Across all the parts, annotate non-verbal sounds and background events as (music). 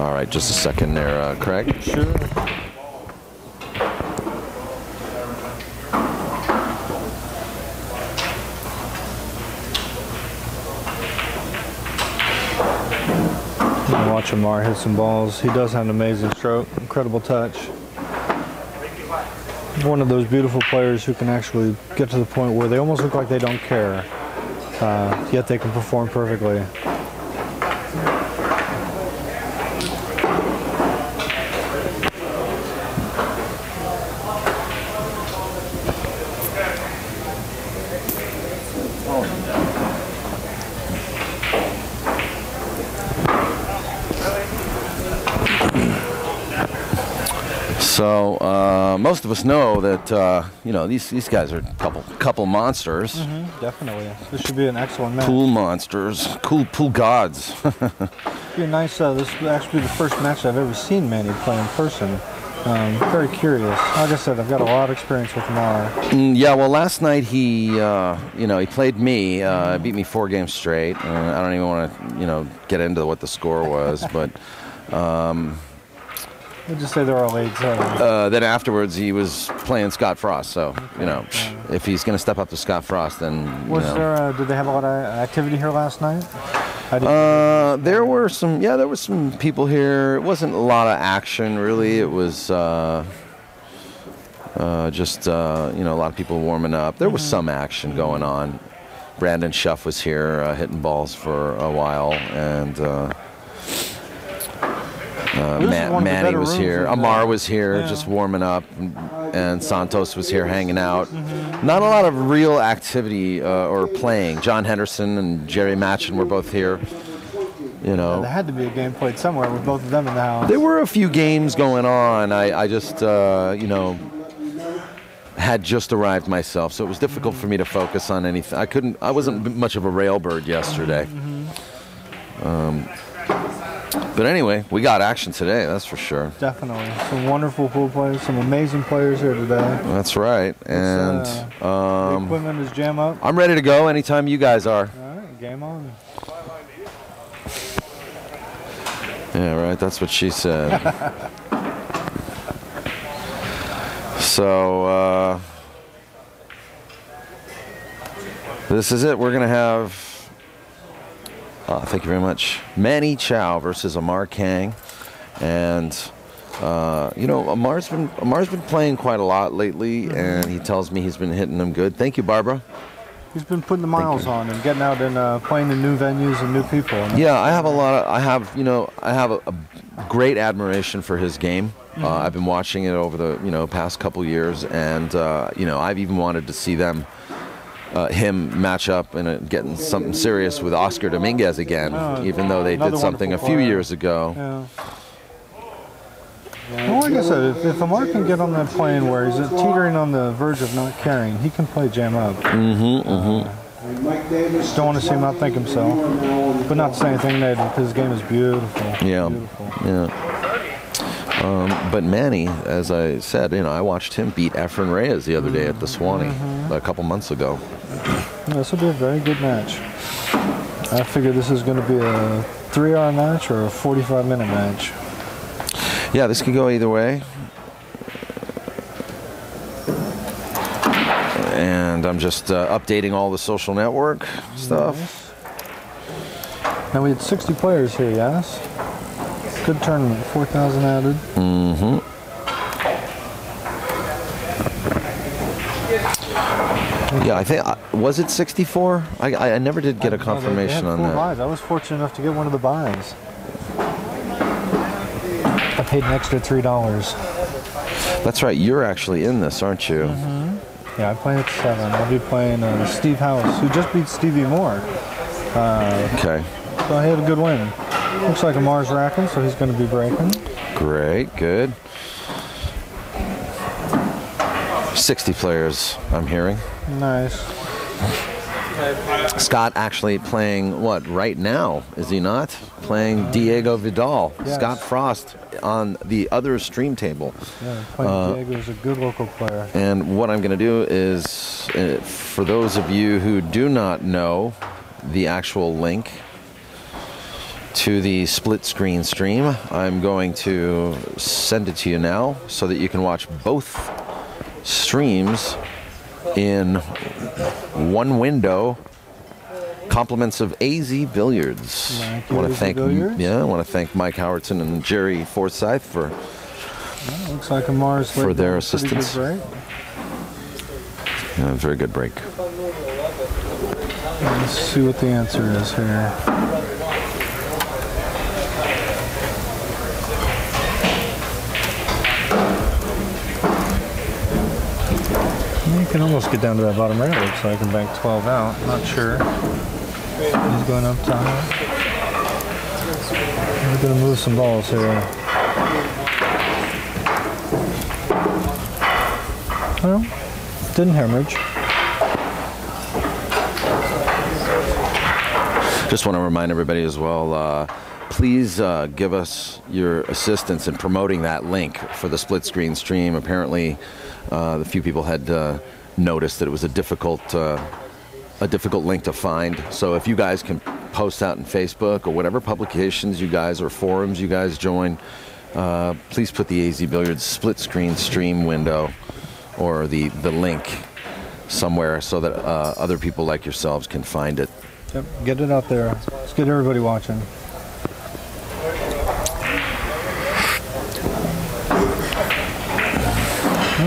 All right, just a second there, uh, Craig. Sure. Watch Amar hit some balls. He does have an amazing stroke, incredible touch. One of those beautiful players who can actually get to the point where they almost look like they don't care, uh, yet they can perform perfectly. So uh, most of us know that uh, you know these these guys are a couple couple monsters, Definitely. This should be an excellent match. pool monsters, cool pool gods. (laughs) be nice. Uh, this will actually be the first match I've ever seen Manny play in person. Um, very curious. Like I said, I've got a lot of experience with Mar. Mm, yeah, well, last night he, uh, you know, he played me, uh, beat me four games straight. Uh, I don't even want to, you know, get into what the score was, (laughs) but We'll just say they're all eight uh, then afterwards he was playing Scott Frost. So, you know, if he's going to step up to Scott Frost, then you Was know. there? Uh, did they have a lot of activity here last night? Uh, there were some, yeah, there were some people here. It wasn't a lot of action, really. It was uh, uh, just, uh, you know, a lot of people warming up. There was some action going on. Brandon Shuff was here uh, hitting balls for a while, and uh, Ma- one of the Manny was here. Amar was here, Yeah. just warming up, and, and Santos was here hanging out. Mm-hmm. Not a lot of real activity uh, or playing. John Henderson and Jerry Matchin were both here. You know, there had to be a game played somewhere with both of them in the house. there were a few games going on. I, I just, uh, you know, had just arrived myself, so it was difficult for me to focus on anything. I couldn't. I wasn't much of a railbird yesterday. Um, but anyway, we got action today. That's for sure. Definitely. Some wonderful pool players. Some amazing players here today. That's right. And the um, equipment is jam up. I'm ready to go anytime you guys are. All right, game on. Yeah, right. That's what she said. (laughs) so, uh, this is it. We're going to have, uh, thank you very much, Manny Chau versus Amar Kang. And, uh, you know, Amar's been, Amar's been playing quite a lot lately, and he tells me he's been hitting them good. Thank you, Barbara. He's been putting the miles on and getting out and uh, playing in new venues and new people. And Yeah, I have a lot of. I have, you know, I have a, a great admiration for his game. Uh, I've been watching it over the, you know, past couple years, and uh, you know, I've even wanted to see them, uh, him match up and uh, getting something serious with Oscar Dominguez again, Oh, even though they did something a few player. years ago. Yeah. Well, like I said, if, if Amar can get on that plane where he's teetering on the verge of not caring, he can play jam up. Mm-hmm. Mm-hmm. Just don't want to see him outthink himself, but not to say anything because his game is beautiful. Yeah. Beautiful. Yeah. Um, but Manny, as I said, you know, I watched him beat Efren Reyes the other day at the Swanee a couple months ago. This will be a very good match. I figure this is going to be a three-hour match or a 45-minute match. Yeah, this could go either way. And I'm just uh, updating all the social network stuff. Now we had 60 players here, yes? Good tournament, 4,000 added. Mm-hmm. Yeah, I think uh, was it 64? I, I never did get a They- confirmation they had on that. buys. I was fortunate enough to get one of the buys. I paid an extra three dollars. That's right. You're actually in this, aren't you? Mm -hmm. Yeah, I play at seven. I'll be playing uh, Steve House, who just beat Stevie Moore. Okay. So I had a good win. Looks like Amar's racking, so he's going to be breaking. Great. Good. 60 players, I'm hearing. Nice. Scott actually playing what right now? Is he not playing Diego Vidal? Yes. Scott Frost on the other stream table. Yeah, playing Diego's a good local player. And what I'm going to do is, uh, for those of you who do not know the actual link, to the split screen stream. I'm going to send it to you now so that you can watch both streams in one window. Compliments of AZ Billiards. I want to thank Billiards. yeah, I want to thank Mike Howerton and Jerry Forsyth for Well, looks like Amar's For their down a pretty good assistance. very good break. Let's see what the answer is here. Can almost get down to that bottom rail, looks like, and bank 12 out. Not sure. He's going up top. We're going to move some balls here. Well, didn't hemorrhage. Just want to remind everybody as well. Uh, please uh, give us your assistance in promoting that link for the split screen stream. Apparently, uh, the few people had uh, noticed that it was a difficult, uh, a difficult link to find. So if you guys can post out in Facebook or whatever publications you guys or forums you guys join, uh, please put the AZ Billiards split screen stream window or the the link somewhere so that uh, other people like yourselves can find it. Yep, get it out there. Let's get everybody watching.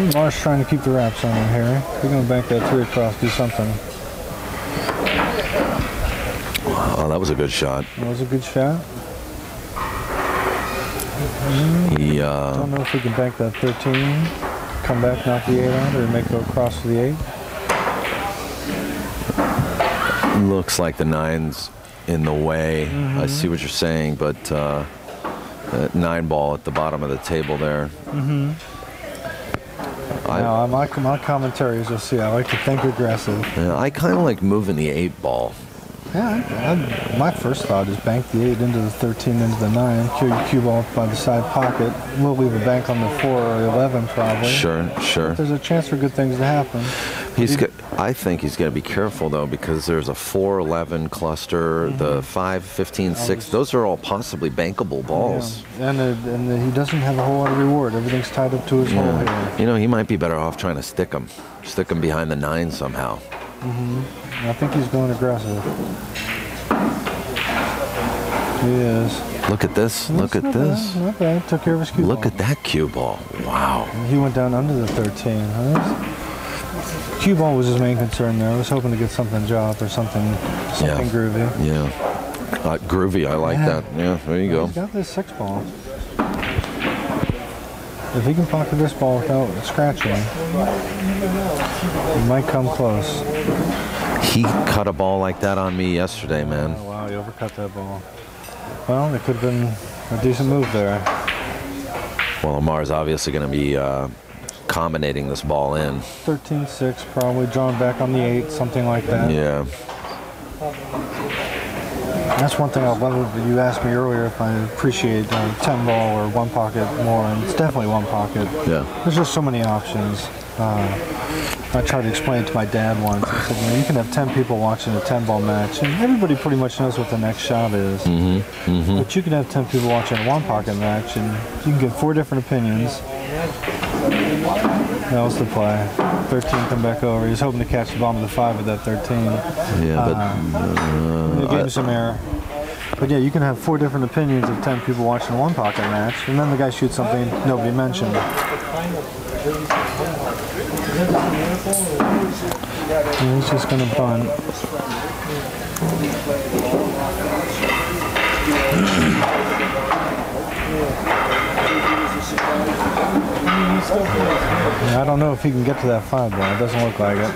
Hmm, Marsh trying to keep the wraps on him, Harry. We're going to bank that three across, do something. Oh, that was a good shot. That was a good shot. He, uh, Don't know if we can bank that 13, come back, knock the 8 out, or make it across to the 8. looks like the 9's in the way. I see what you're saying, but uh, that nine ball at the bottom of the table there. Mm-hmm. I, Now, my, my commentary is, you'll see, I like to think aggressive. yeah, I kind of like moving the eight ball. Yeah, I, I, my first thought is bank the 8 into the 13 into the 9, cue your cue ball by the side pocket. We'll leave a bank on the 4 or 11 probably. Sure, sure. There's a chance for good things to happen. He's. Got, I think he's going to be careful though because there's a 4-11 cluster, the 5, 15, 6. Those are all possibly bankable balls. Yeah. And, uh, and uh, he doesn't have a whole lot of reward. Everything's tied up to his hole here. You know, he might be better off trying to stick him, stick him behind the nine somehow. And I think he's going aggressive. He is. Look at this. Look at this. Bad. Took care of his cue Look ball. at that cue ball. Wow. He went down under the 13. Huh? Cue ball was his main concern there. I was hoping to get something dropped or something, something groovy. Yeah. Uh, groovy. I like Yeah. that. Yeah, there you go. He's got this six ball. If he can pocket this ball without scratching, he might come close. He cut a ball like that on me yesterday, man. Oh, wow, he overcut that ball. Well, it could have been a decent move there. Well, Amar's obviously going to be uh, combinating this ball in. 13-6, probably drawn back on the 8, something like that. Yeah. That's one thing I love. You asked me earlier if I appreciate uh, 10 ball or one pocket more, and it's definitely one pocket. Yeah. There's just so many options. Uh, I tried to explain it to my dad once. I said, you know, you can have 10 people watching a 10 ball match, and everybody pretty much knows what the next shot is. Mm -hmm. Mm-hmm. But you can have 10 people watching a one pocket match, and you can get four different opinions. That was the play. 13 come back over. He was hoping to catch the bomb of the five with that 13. Yeah, but uh, uh, They gave him some error. But yeah, you can have four different opinions of 10 people watching one pocket match, and then the guy shoots something nobody mentioned. And he's just going to bunt. Yeah, I don't know if he can get to that five ball. It doesn't look like it.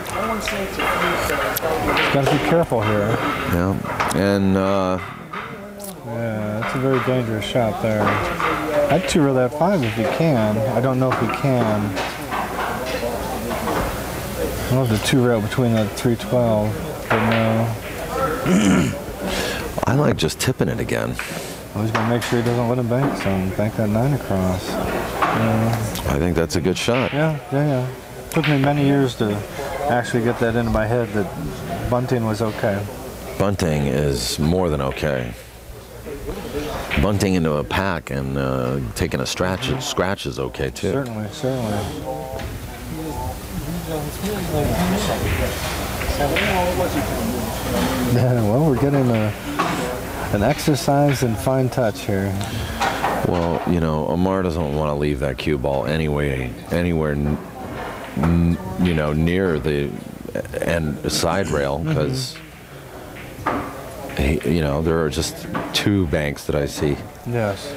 Got to be careful here. yeah. And uh, Yeah, that's a very dangerous shot there. I'd two-rail that five if he can. I don't know if he can. I love the two-rail between that 312, but no. (clears throat) I like just tipping it again. Well, he's gonna make sure he doesn't let him bank some. Bank that nine across. Yeah, I think that's a good shot. yeah, yeah. yeah. Took me many years to actually get that into my head that bunting was okay. Bunting is more than okay. bunting into a pack and uh, taking a scratch scratch is okay too. Certainly, certainly. (laughs) Yeah, well, we're getting a, an exercise in fine touch here. Well, you know, Amar doesn't want to leave that cue ball anyway, anywhere, you know, near the end side rail because, you know, there are just two banks that I see, Yes.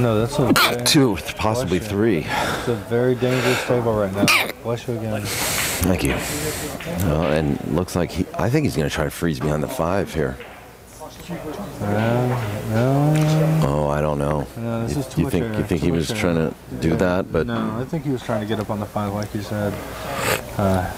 No, that's a very, (coughs) two, possibly three. it's a very dangerous table right now. Bless you again. Thank you. Well, and looks like he, I think he's going to try to freeze behind the five here. Uh, no, Oh, I don't know. no, this You, is you think you think he was trying to do that, but no, I think he was trying to get up on the five, like you said. Uh,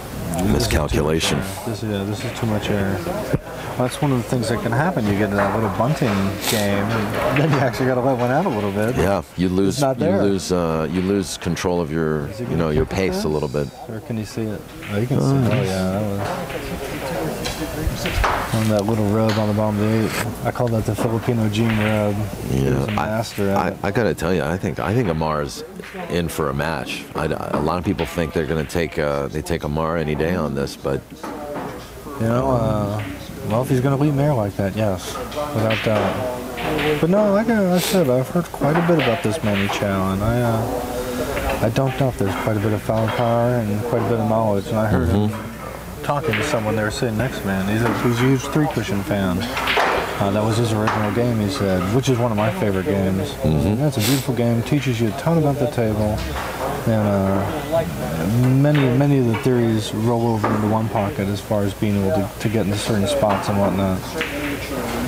miscalculation. This is yeah, this is too much air. Well, that's one of the things that can happen. You get in that little bunting game, and then you actually got to let one out a little bit. Yeah, you lose not you lose uh, you lose control of your you know your pace a little bit. Or can you see it? Oh, you can see it. Oh, yeah, that was. On that little rub on the bottom of the eight. I call that the Filipino gene rub. He was a Yeah, master I. I, I gotta tell you, I think I think Amar's in for a match. I, a lot of people think they're gonna take uh, they take Amar any day on this, but You know, uh, well, if he's going to lead Mayor like that, yes, without doubt. But no, like I I said, I've heard quite a bit about this Manny Chau, and I, uh, I don't know if there's quite a bit of firepower and quite a bit of knowledge. And I heard him talking to someone there sitting next to me, and he's a, he's a huge three cushion fan. Uh, that was his original game, he said, which is one of my favorite games. And That's a beautiful game, teaches you a ton about the table, and uh, many many of the theories roll over into one pocket as far as being able to, to get into certain spots and whatnot.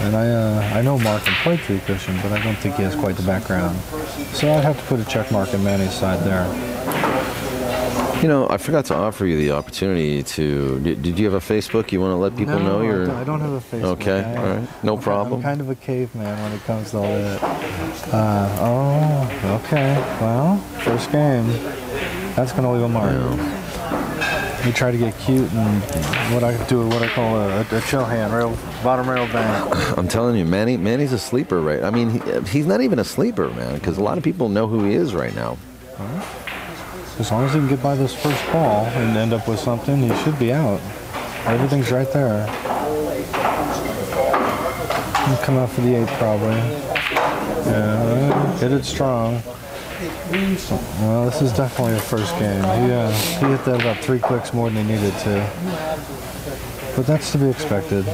And I uh, I know Mark can play three cushion, but I don't think he has quite the background. So I'd have to put a check mark in Manny's side there. You know I forgot to offer you the opportunity to. Did, did you have a Facebook? You want to let people know I your? don't- I don't have a Facebook. Okay, I- all right, no I'm problem. I'm kind of a caveman when it comes to all that. Uh, oh, okay. Well, first game. That's gonna leave a mark. We try to get cute and what I do what I call a, a chill hand, rail, bottom rail bank. I'm telling you, Manny Manny's a sleeper, right? I mean, he, he's not even a sleeper, man, because a lot of people know who he is right now. As long as he can get by this first ball and end up with something, he should be out. Everything's right there. He'll come out for the eight probably. Yeah, hit it strong. Well, this is definitely a first game. He, uh, he hit that about three clicks more than he needed to. But that's to be expected.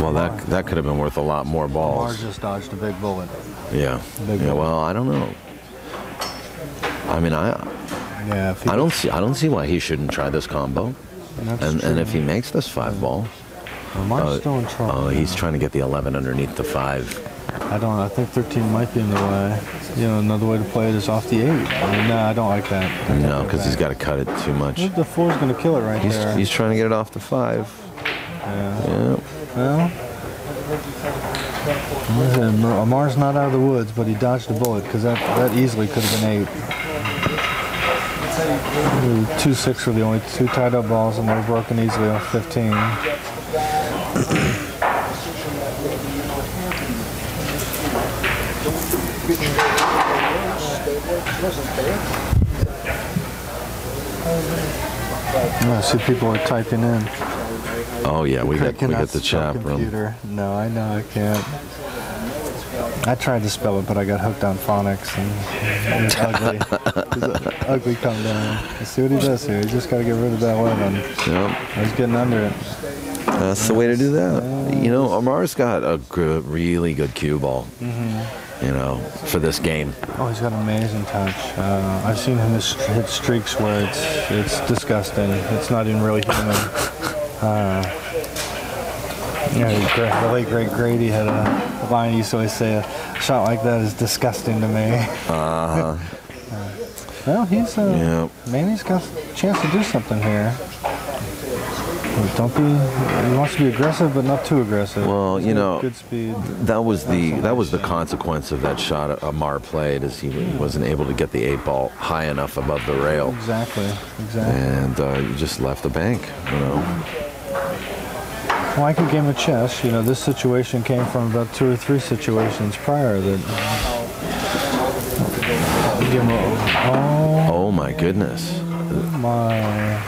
Well, that that could have been worth a lot more Lamar balls. just dodged a big bullet. Yeah. Big Yeah. one. Well, I don't know. I mean, I Yeah, if he, I don't see I don't see why he shouldn't try this combo. And and if he makes this five ball, Lamar's uh, still oh, he's trying to get the 11 underneath the five. I don't. I think 13 might be in the way. You know, another way to play it is off the eight. I mean, no, I don't like that. I No, because he's got to cut it too much. The four's going to kill it right He's there. he's trying to get it off the five. yeah. Yeah. Well, listen, Amar's not out of the woods, but he dodged a bullet because that that easily could have been eight. Two six were the only two tied up balls, and they were broken easily on 15. I see people are typing in. Oh yeah, we got we got the chat room. computer. No, I know I can't. I tried to spell it, but I got hooked on phonics and (laughs) ugly. Ugly come down. You see what he does here? He just got to get rid of that one. Yep. He's getting under it. That's the way to do that. You know, Amar's got a good, really good cue ball. Mm-hmm. You know, for this game. Oh, he's got an amazing touch. Uh, I've seen him hit streaks where it's it's disgusting. It's not even really human. (laughs) Uh, yeah, the late great Grady had a line to always say, "A shot like that is disgusting to me." Uh, (laughs) Well, he's uh, yeah. Manny's got a chance to do something here. Don't be. He wants to be aggressive, but not too aggressive. Well, you know, good speed. That was the that was the consequence of that shot Amar played, is he wasn't able to get the eight ball high enough above the rail, Exactly. Exactly. and uh, you just left the bank. You know. Like a game of chess, you know, this situation came from about two or three situations prior that. Give 'em a- oh Oh my goodness. my!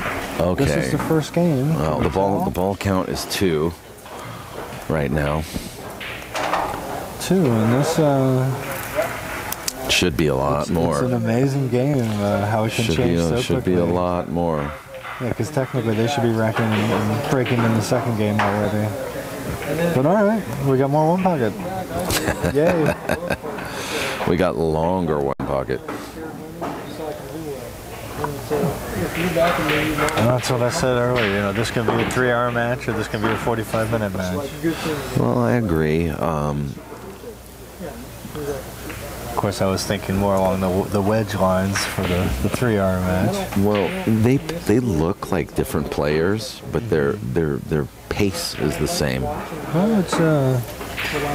Okay. This is the first game. Well, the ball the ball count is two right now. two, and this uh, Should be a lot it's, more. it's an amazing game. Uh, how it can should be change a, so should quickly. be a lot more. Yeah, because technically they should be racking and, breaking in the second game already. But all right, we got more one pocket. (laughs) Yay! We got longer one pocket. And that's what I said earlier. You know, this can be a three-hour match or this can be a 45-minute match. Well, I agree. Um, course, I was thinking more along the, the wedge lines for the, the three-hour match. well, they they look like different players, but their their their pace is the same. Well, it's uh,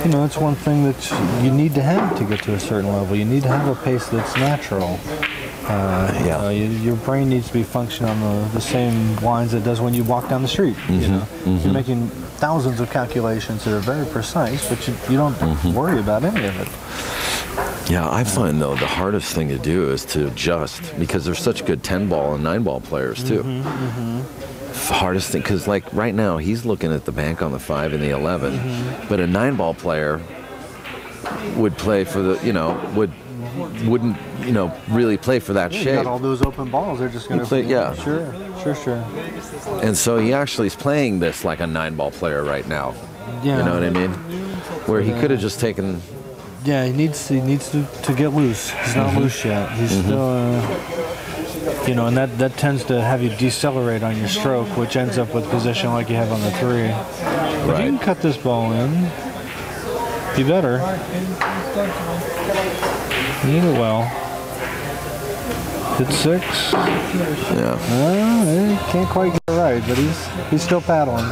you know, it's one thing that you need to have to get to a certain level. You need to have a pace that's natural. Uh, Yeah. uh, you, your brain needs to be functioning on the, the same lines it does when you walk down the street. You know, you're making thousands of calculations that are very precise, but you, you don't worry about any of it. Yeah, I find though the hardest thing to do is to adjust because they're such good ten ball and nine ball players too. Mm-hmm, mm-hmm. F- Hardest thing because like right now he's looking at the bank on the five and the 11 mm-hmm. but a nine ball player would play for the you know would wouldn't you know really play for that You shape. got all those open balls. They're just going to play- yeah. Sure, sure, sure. And so he actually is playing this like a nine ball player right now. Yeah. You know what I mean? Where he could have just taken Yeah, he needs he needs to, to get loose. He's not loose yet. He's still, uh, you know, and that, that tends to have you decelerate on your stroke, which ends up with position like you have on the three. If you can cut this ball in, be better. You need it well. Hit six. Yeah. Uh, he can't quite get it right, but he's he's still paddling.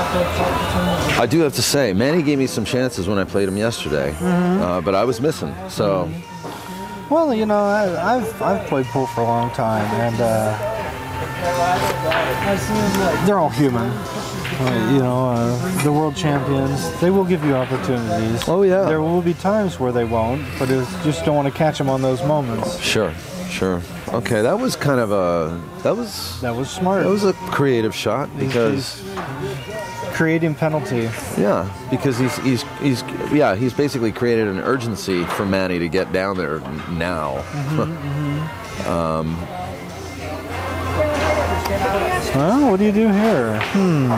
I do have to say, Manny gave me some chances when I played him yesterday, uh, but I was missing. So Well, you know, I, I've I've played pool for a long time, and uh, they're all human. Uh, you know, uh, the world champions, they will give you opportunities. Oh, yeah. There will be times where they won't, but it's just don't want to catch them on those moments. sure, sure. Okay, that was kind of a that was That was smart. that was a creative shot because he's creating penalty. yeah, because he's he's he's yeah he's basically created an urgency for Manny to get down there now. (laughs) Well, what do you do here? Hmm. Hmm.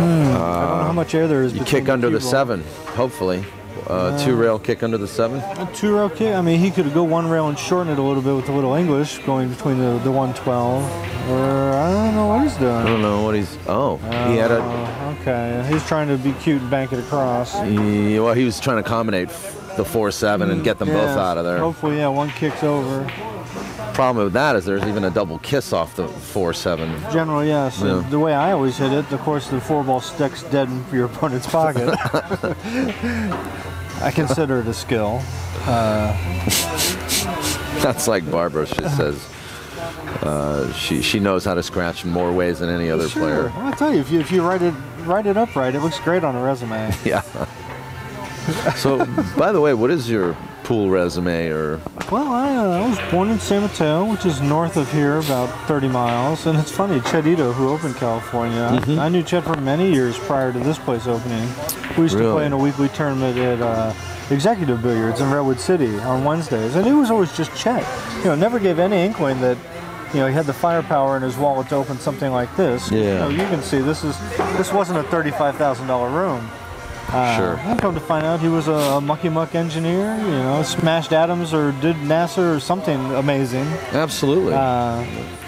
I don't know how much air there is. You kick under the seven, hopefully. Uh, two rail kick under the seven. A two rail kick. I mean, he could go one rail and shorten it a little bit with a little English, going between the, the 112. Or I don't know what he's doing. I don't know what he's. Oh, he had a. Oh, okay. He's trying to be cute and bank it across. He, well, he was trying to accommodate the four seven and get them both out of there. Hopefully, yeah, one kicks over. Problem with that is there's even a double kiss off the four seven. General, yeah. So Yeah. the way I always hit it, of course, the four ball sticks dead in your opponent's pocket. (laughs) (laughs) I consider it a skill. That's like Barbara. She says uh, she she knows how to scratch in more ways than any other Sure. player. I'll tell you, if you if you write it write it up right, it looks great on a resume. Yeah. (laughs) so, by the way, what is your pool resume or? Well, I, uh, I was born in San Mateo, which is north of here, about 30 miles. And it's funny, Chet Ito, who opened California, Mm-hmm. I knew Chet for many years prior to this place opening. We used to play in a weekly tournament at uh, Executive Billiards in Redwood City on Wednesdays. And it was always just Chet. You know, never gave any inkling that, you know, he had the firepower in his wallet to open something like this. You, Yeah. know, you can see this is this wasn't a $35,000 room. Uh, Sure. I come to find out he was a, mucky muck engineer. You know, smashed atoms or did NASA or something amazing. Absolutely. Uh,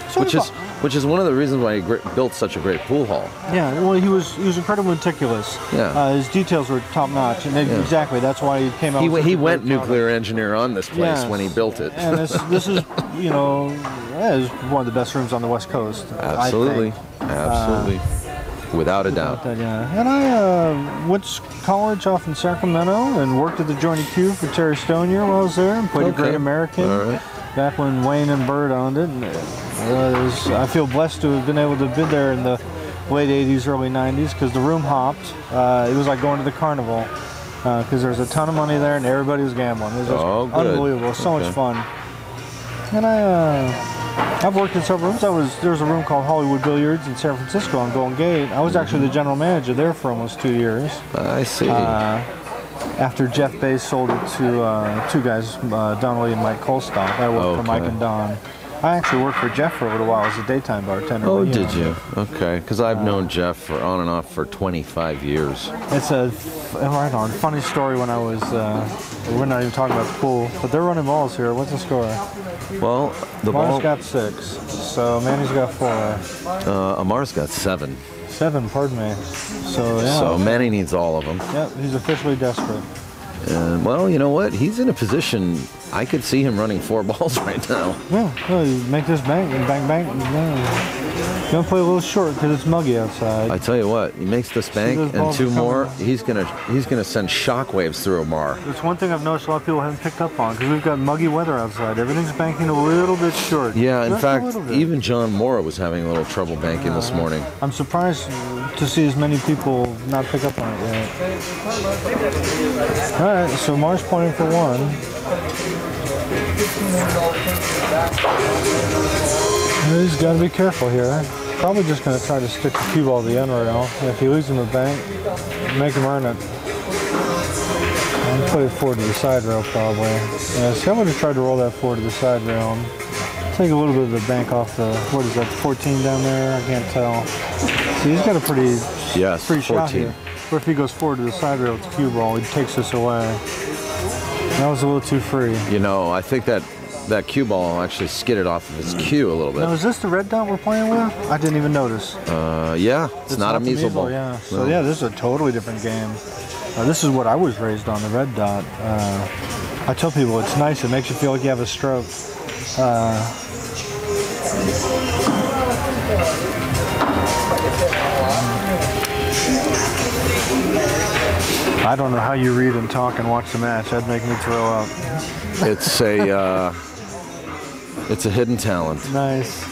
so which is which is one of the reasons why he gr- built such a great pool hall. yeah. Well, he was he was incredibly meticulous. Yeah. Uh, his details were top notch, and Yeah. exactly that's why he came out. He, he went product. nuclear engineer on this place Yes. when he built it. and this, (laughs) this is you know yeah, is one of the best rooms on the West Coast. I Absolutely, think. Without a doubt. But, yeah. And I uh, went to college off in Sacramento and worked at the Joining Q for Terry Stonier while I was there and played a Great American. All right. back when Wayne and Bird owned it. And, uh, it was, I feel blessed to have been able to be there in the late 80s, early 90s because the room hopped. Uh, it was like going to the carnival because there was a ton of money there and everybody was gambling. It was just Oh, unbelievable. It was so Okay. much fun. And I, uh, I've worked in several rooms. I was there was a room called Hollywood Billiards in San Francisco on Golden Gate. I was actually the general manager there for almost two years. I see. Uh, after Jeff Bass sold it to uh, two guys, uh, Donnelly and Mike Colstock, I worked for Mike and Don. I actually worked for Jeff for a little while as a daytime bartender. oh, but, did know, you? Okay, because I've known Jeff for on and off for 25 years. It's a right on funny story. When I was, uh, we're not even talking about the pool, but they're running balls here. What's the score? Well, the Mar's ball. got six, so Manny's got four, uh, Amar's got seven, seven. Pardon me. So yeah, so Manny needs all of them. yep, he's officially desperate. And well, you know what? He's in a position. I could see him running four (laughs) balls right now. Yeah, well, you make this bank and bang bang. Yeah. To play a little short because it's muggy outside. I tell you what, he makes this bank those and two more. He's gonna he's gonna send shockwaves through Amar. It's one thing I've noticed a lot of people haven't picked up on because we've got muggy weather outside. Everything's banking a little bit short. Yeah, in Just a fact, even John Mora was having a little trouble banking this morning. I'm surprised to see as many people not pick up on it yet. All right, so Mars pointing for one. He's got to be careful here. Probably just going to try to stick the cue ball to the end rail. If he leaves him a bank, make him earn it. And put it forward to the side rail probably. Yeah, see, I'm going to try to roll that forward to the side rail. and Take a little bit of the bank off the, what is that, 14 down there? I can't tell. See, he's got a pretty Yes, free shot 14. here. Or if he goes forward to the side rail with the cue ball, he takes this away. That was a little too free. You know, I think that that cue ball actually skidded off of his cue a little Now, bit. is this the red dot we're playing with? I didn't even notice. Uh, yeah, it's, not, a the measle measle, ball. Yeah. So No. yeah, this is a totally different game. Uh, this is what I was raised on, the red dot. Uh, I tell people it's nice. It makes you feel like you have a stroke. Uh, I don't know how you read and talk and watch the match. That'd make me throw up. It's a uh, (laughs) it's a hidden talent. Nice.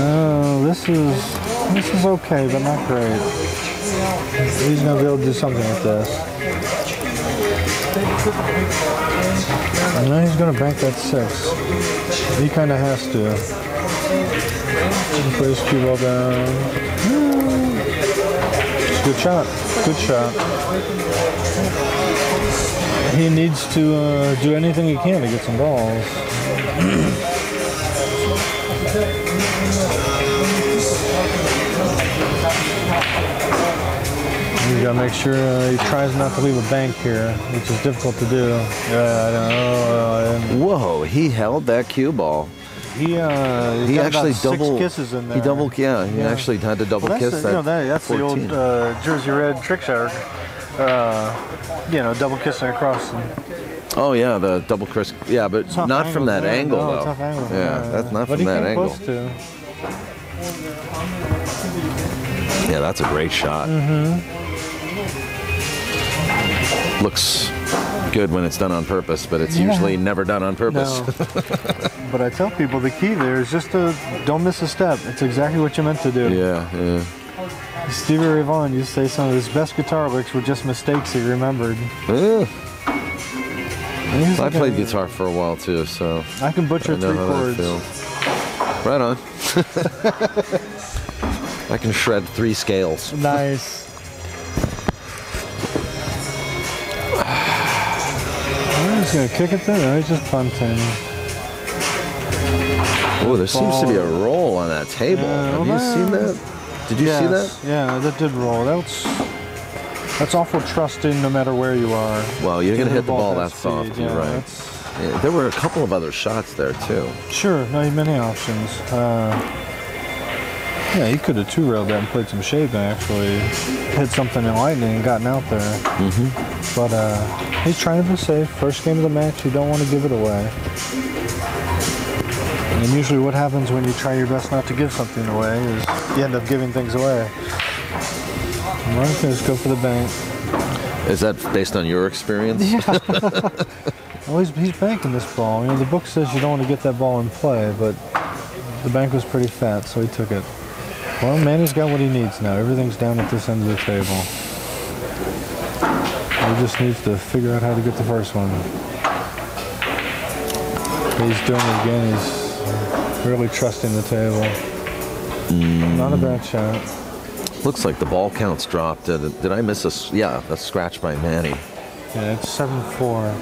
Oh, this is this is okay, but not great. He's gonna be able to do something with this. And then he's gonna bank that six. He kind of has to. Put his cue ball down. Good shot. Good shot. He needs to uh, do anything he can to get some balls. You gotta make sure uh, he tries not to leave a bank here, which is difficult to do. Yeah, I don't know. Whoa, he held that cue ball. He uh, He actually double kisses in there. He double yeah, he Yeah. actually had to double Well, that's kiss the, that. you know, that, that's the old uh, Jersey Red trick shot. Uh, you know, double kissing across. And, Oh yeah, the double kiss. Yeah, but not from that yeah, angle no, though. Angle. Yeah, that's not from that angle. Yeah, that's a great shot. Mm-hmm. Looks good when it's done on purpose, but it's Yeah. usually never done on purpose. No. (laughs) but I tell people the key there is just to don't miss a step. It's exactly what you meant to do. yeah, yeah. Stevie Ray Vaughan used to say some of his best guitar licks were just mistakes he remembered. He's I played guitar for a while too, so I can I butcher know three chords. Right on. (laughs) I can shred three scales. Nice. (sighs) Oh, he's gonna kick it there. He's just punting. Oh, there seems to be a roll on that table. Yeah, Have you seen that? Did you see that? Yeah, that did roll. That's that's awful trusting, no matter where you are. Well, you're gonna Hit hit the ball at that soft. You're yeah, right. Yeah, there were a couple of other shots there too. Sure, no, many options. Uh, yeah, he could have two railed that and played some shade and actually hit something in lightning and gotten out there. Mm-hmm. But uh, he's trying to be safe. First game of the match, you don't want to give it away. And usually, what happens when you try your best not to give something away is you end up giving things away. Mark, just go for the bank. Is that based on your experience? Yeah. (laughs) (laughs) Well, he's, he's banking this ball. You know, the book says you don't want to get that ball in play, but the bank was pretty fat, so he took it. Well, Manny's got what he needs now. Everything's down at this end of the table. He just needs to figure out how to get the first one. He's doing it again. He's really trusting the table. Not a bad shot. Looks like the ball counts dropped. Uh, did I miss a? Yeah, a scratch by Manny. Yeah, it's seven four.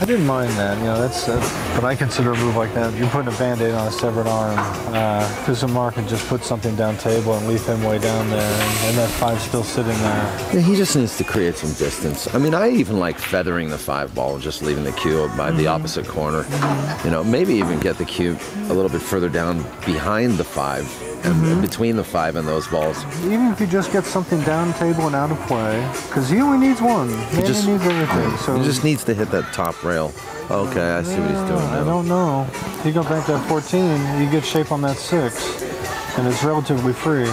I didn't mind that, you know. That's, that's what I consider a move like that. You're putting a band-aid on a severed arm. Uh, because Mark can just put something down table and leave him way down there, and, and that five's still sitting there. Yeah, he just needs to create some distance. I mean, I even like feathering the five ball and just leaving the cue by the mm-hmm. opposite corner. You know, maybe even get the cue a little bit further down behind the five, and mm-hmm. between the five and those balls. Even if you just get something down table and out of play, because he only needs one. He just- needs everything. So He just needs to hit that top Okay, I see yeah, what he's doing now. I don't know. He go back to 14, you get shape on that 6, and it's relatively free.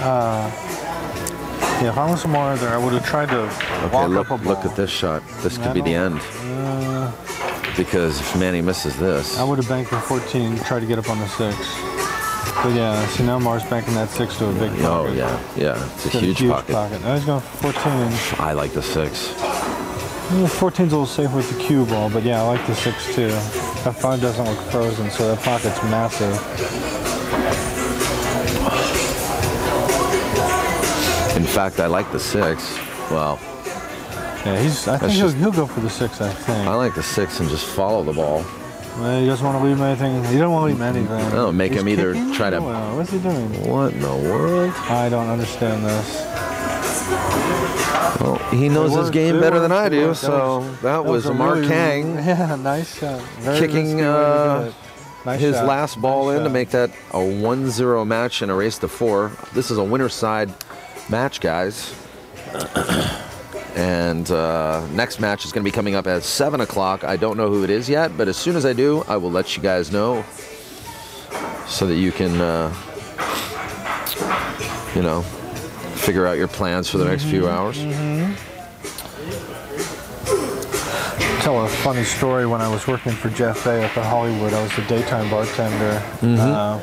Uh, yeah, if I was more there, I would have tried to okay, look, look at this shot. This could be the end. Uh, because if Manny misses this... I would have banked the 14, tried to get up on the 6. But yeah, see now Mars banking that 6 to a big oh, pocket. Oh, yeah, yeah. It's, a, huge a, huge, pocket. pocket. Now he's going 14. I like the 6. Well, 14's a little safer with the cue ball, but yeah, I like the 6 too. That 5 doesn't look frozen, so that pocket's massive. In fact, I like the 6. Wow. Yeah, he's. I think he'll, just, he'll go for the 6, I think. I like the 6 and just follow the ball. Well, he doesn't want to leave him anything. He don't want to leave him anything. No, make he's him either try to. Oh, well, what's he doing? What in the world? I don't understand this. Well, he knows It his game it better than I do, worked. so that, was, a Mark really- Kang (laughs) Yeah, nice shot. Very Kicking, risky way to do uh. Nice his shot. last ball Nice in to make that a 1-0 match and a race to four. This is a winner side match, guys. (clears throat) And uh, next match is going to be coming up at 7 o'clock. I don't know who it is yet, but as soon as I do, I will let you guys know so that you can, uh, you know, figure out your plans for the next few hours. tell a funny story when I was working for Jeff Bay up at Hollywood. I was the daytime bartender. Uh,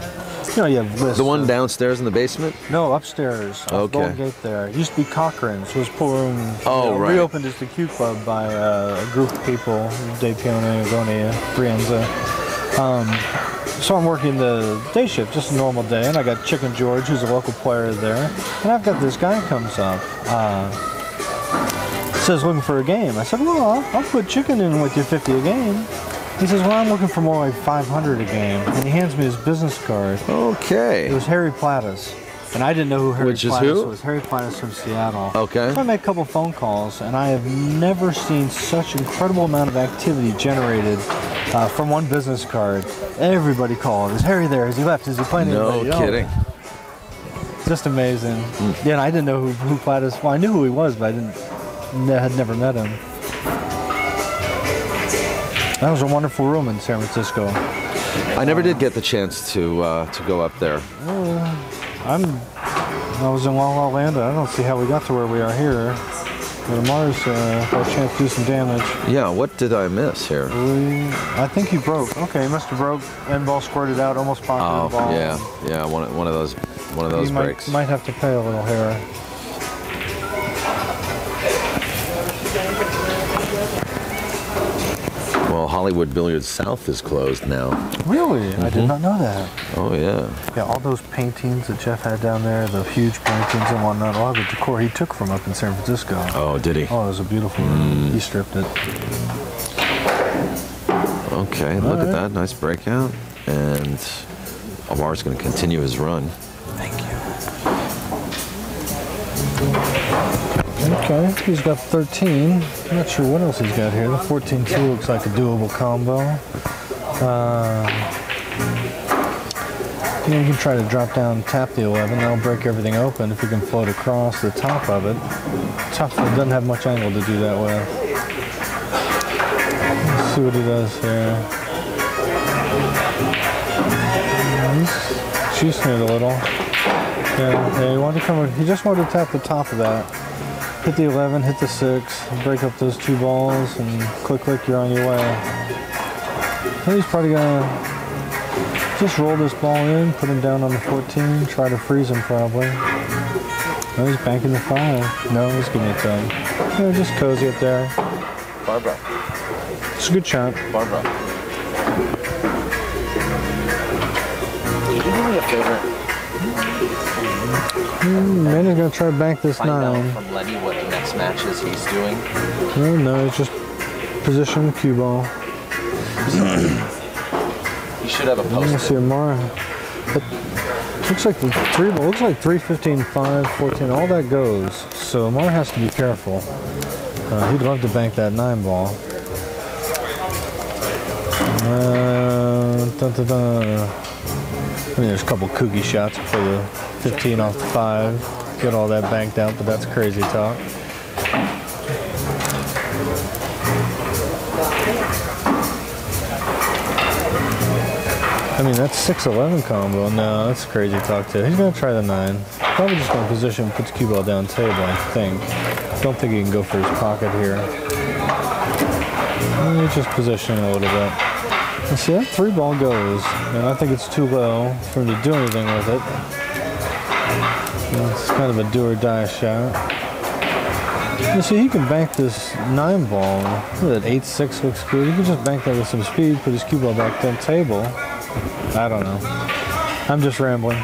you know, you have lists. Mm-hmm. The one of- downstairs in the basement? No, upstairs. Okay. Golden Gate there. It used to be Cochrane's. Was pool room. you Oh, know, right. Reopened as the Q Club by uh, a group of people. Dave Pione, Agonia, Brienza. Um, so I'm working the day shift, just a normal day, and I got Chicken George, who's a local player there, and I've got this guy comes up. Uh, says looking for a game. I said, well, I'll, put chicken in with you 50 a game. He says, well, I'm looking for more like 500 a game. And he hands me his business card. Okay. It was Harry Plattis. And I didn't know who Harry Which Plattis who? was. Harry Plattis from Seattle. Okay. So I made a couple phone calls, and I have never seen such incredible amount of activity generated uh, from one business card. Everybody called. Is Harry there? Is he left? Is he playing No anybody? Oh, kidding. just amazing. Hmm. Yeah, and I didn't know who, who Plattis. Well, I knew who he was, but I didn't. ne- Had never met him. That was a wonderful room in San Francisco. I never did get the chance to uh, to go up there. I'm. I was in La La Land. I don't see how we got to where we are here. But Mars uh, got a chance to do some damage. Yeah, what did I miss here? We, I think he broke. Okay, he must have broke. End ball squirted out, almost pocketed Oh, the ball. yeah, yeah, one of- one of those one of He those might, breaks. might have to pay a little here. Hollywood Billiards South is closed now. Really? I Mm-hmm. did not know that. Oh yeah. Yeah, all those paintings that Jeff had down there, the huge paintings and whatnot, all of the decor he took from up in San Francisco. Oh, did he? Oh, it was a beautiful Mm. He stripped it. Okay, look at that, nice breakout. And Amar's going to continue his run. Thank you. Okay, he's got 13. I'm not sure what else he's got here. The 14-2 looks like a doable combo. Uh, you, know, you can try to drop down, tap the 11. That'll break everything open if you can float across the top of it. Tough. It doesn't have much angle to do that with. Let's see what he does here. Juicing it a little. Yeah, yeah, he wanted to come. He just wanted to tap the top of that. Hit the 11, hit the 6, break up those two balls, and click, click, you're on your way. Then he's probably gonna just roll this ball in, put him down on the 14, try to freeze him probably. No, he's banking the 5. No, he's giving it to him. Yeah, just cozy up there. Barbara. It's a good shot. Barbara. Manny's gonna try to bank this Find 9. out from Letty what the next match is he's doing. No, no, it's just position the cue ball. He should have a I'm gonna see Amar. But looks like the three ball looks like 3, 15, 5, 14, all that goes. So Amar has to be careful. Uh, he'd love to bank that 9 ball. Uh, dun, dun, dun. I mean, there's a couple kooky shots for the 15 off the 5. Get all that banked out, but that's crazy talk. I mean, that's 6'11 combo. No, that's crazy talk too. He's going to try the 9. Probably just going to position, put the cue ball down table, I think. Don't think he can go for his pocket here. Me just position a little bit. And see, that 3 ball goes, and I think it's too low for him to do anything with it. It's kind of a do or die shot. You see, he can bank this 9 ball. Look at that 8 6 looks good. He can just bank that with some speed, put his cue ball back down table. I don't know. I'm just rambling.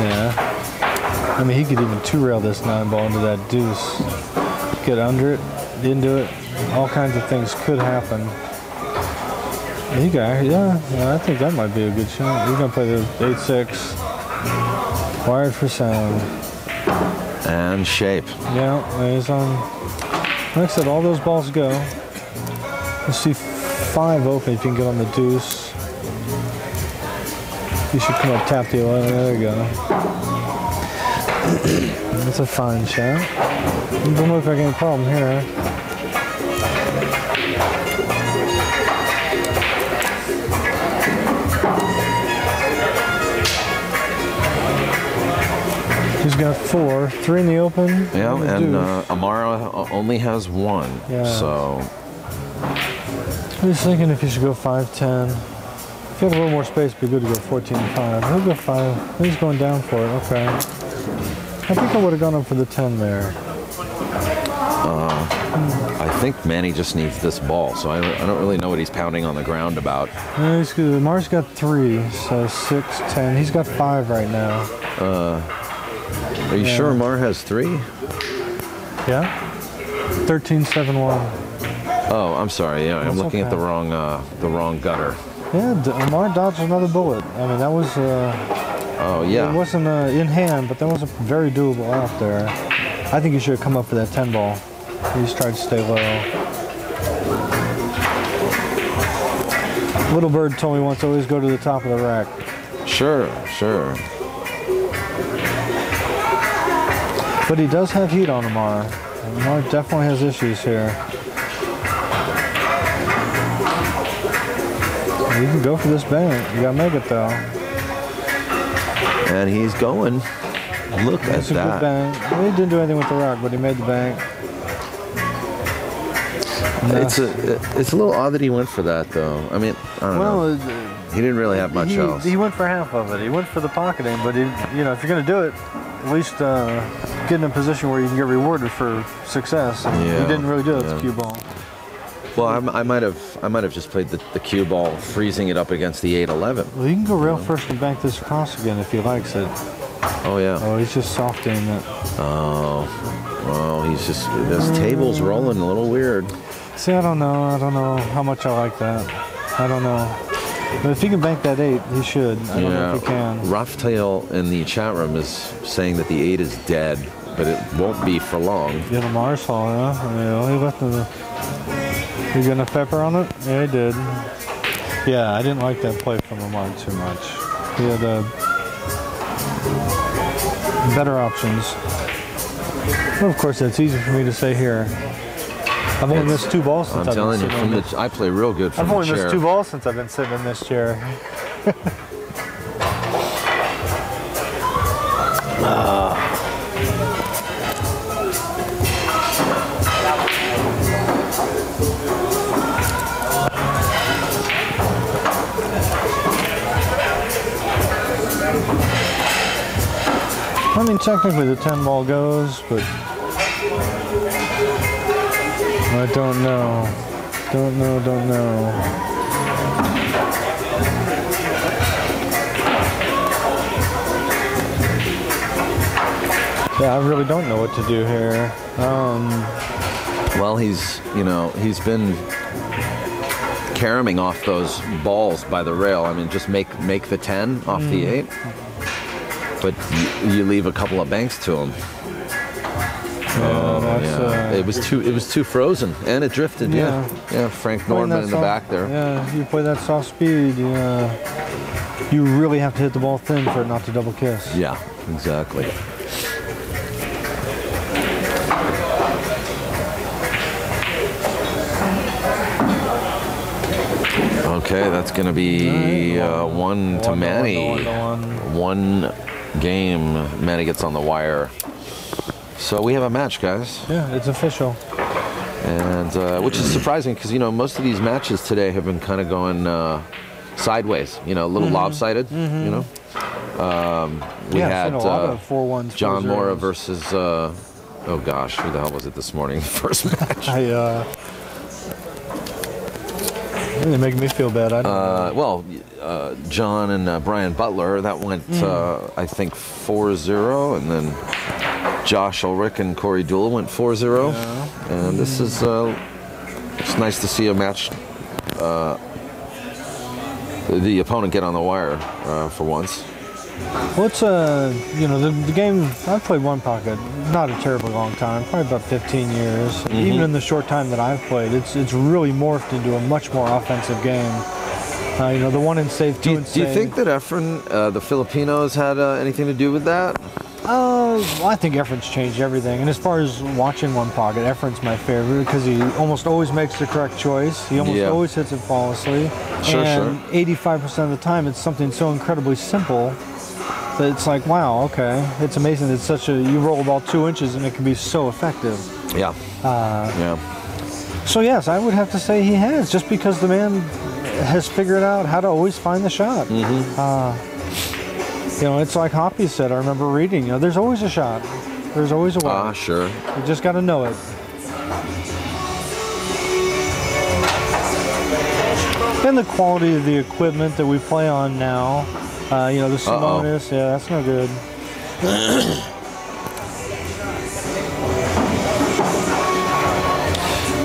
Yeah. I mean, he could even two rail this nine ball into that deuce. Get under it, into it. All kinds of things could happen. He got, yeah, yeah, I think that might be a good shot. He's gonna play the eight six. Wired for sound. And shape. Yeah, he's on. Like I said, all those balls go. You see five open if you can get on the deuce. You should come up, tap the 11. There you go. (clears throat) That's a fine shot. Doesn't look like any problem here. Got four, three in the open. Yeah, and uh, Amar only has one. Yeah. So I was thinking if you should go 5'10. If you have a little more space, it'd be good to go 14 5. He'll go 5. He's going down for it. Okay. I think I would have gone up for the 10 there. Uh. I think Manny just needs this ball. So I, I don't really know what he's pounding on the ground about. Yeah, he's good. Mar's got 3, so six, ten. He's got 5 right now. Are you sure Amar has three? Yeah? 13 7 1. Oh, I'm sorry. Yeah, I'm That's looking at the wrong uh, the wrong gutter. Yeah, D- Mar dodged another bullet. I mean, that was, uh, Oh yeah. it wasn't uh, in hand, but that was a very doable out there. I think you should have come up for that 10 ball. He just tried to stay low. Little Bird told me once always go to the top of the rack. Sure, sure. But he does have heat on him, Mar. Mar definitely has issues here. You can go for this bank. You gotta make it though. And he's going. Look at It's a good that. bank. Well, he didn't do anything with the rock, but he made the bank. It's a it's a little odd that he went for that though. I mean, I don't know. Well, uh, He didn't really have much he, else. he went for half of it. He went for the pocketing, but he, you know, if you're going to do it, at least uh, get in a position where you can get rewarded for success. And Yeah, He didn't really do it. yeah. It's cue ball. Well, I, I might have I might have just played the, the cue ball, freezing it up against the 811. Well, you can go rail first and bank this across again if he likes it. Oh yeah. Oh, he's just softening it. Oh, well, he's just this table's mm. rolling a little weird. See, I don't know. I don't know how much I like that. I don't know. But if he can bank that eight, he should. I don't know if he can. Rough Tail in the chat room is saying that the eight is dead, but it won't be for long. Get a Mars Hall, yeah. yeah he left the. You got enough pepper on it? Yeah, he did. Yeah, I didn't like that play from Lamar too much. He had uh, better options. Well, of course, that's easy for me to say here. I've only It's- missed two balls since I'm have telling been you, sitting from in the, I play real good from I've only chair. missed two balls since I've been sitting in this chair. (laughs) technically the 10 ball goes, but I don't know. Don't know, don't know. Yeah, I really don't know what to do here. Um, well, he's, you know, he's been caroming off those balls by the rail. I mean, just make make the 10 off mm -hmm. the 8 but you, you leave a couple of banks to him. yeah, that's, Yeah, uh, it was too it was too frozen, and it drifted. Yeah, Yeah. yeah. Frank Norman in the back there. Yeah, you play that soft speed. Yeah, you really have to hit the ball thin for it not to double kiss. Yeah, exactly. Okay, that's going to be uh, one to One Manny. one to one. One game, Manny gets on the wire. So we have a match, guys, Yeah, it's official. and uh, which is surprising because you know most of these matches today have been kind of going uh, sideways. You know, a little lopsided. You know, um, we yeah, had seen a lot uh, of four ones. John Mora versus uh, oh gosh, who the hell was it this morning? (laughs) First match. I really making me feel bad. I don't Uh, well, uh, John and uh, Brian Butler, that went, Mm. uh, I think, 4 0. And then Josh Ulrich and Corey Deuel went 4 0. And this is, uh, it's nice to see a match, uh, the, the opponent get on the wire uh, for once. What's uh, you know, the, the game I've played one pocket, not a terribly long time, probably about 15 years. Mm-hmm. Even in the short time that I've played, it's it's really morphed into a much more offensive game. Uh, you know, the one in save, two Do you, do you think that Efren, uh, the Filipinos, had uh, anything to do with that? Uh, well, I think Efren's changed everything. And as far as watching one pocket, Efren's my favorite because he almost always makes the correct choice. He almost Yeah. always hits it flawlessly. Sure, and 85% of the time, it's something so incredibly simple it's like, wow, okay. It's amazing. It's such a, you roll about two inches and it can be so effective. Yeah. Uh, Yeah. So, yes, I would have to say he has, just because the man has figured out how to always find the shot. Uh, you know, it's like Hoppe said, I remember reading, you know, there's always a shot. There's always a way. Ah, sure. You just got to know it. And the quality of the equipment that we play on now, uh, you know, the Uh-oh. Yeah, that's no good. (coughs)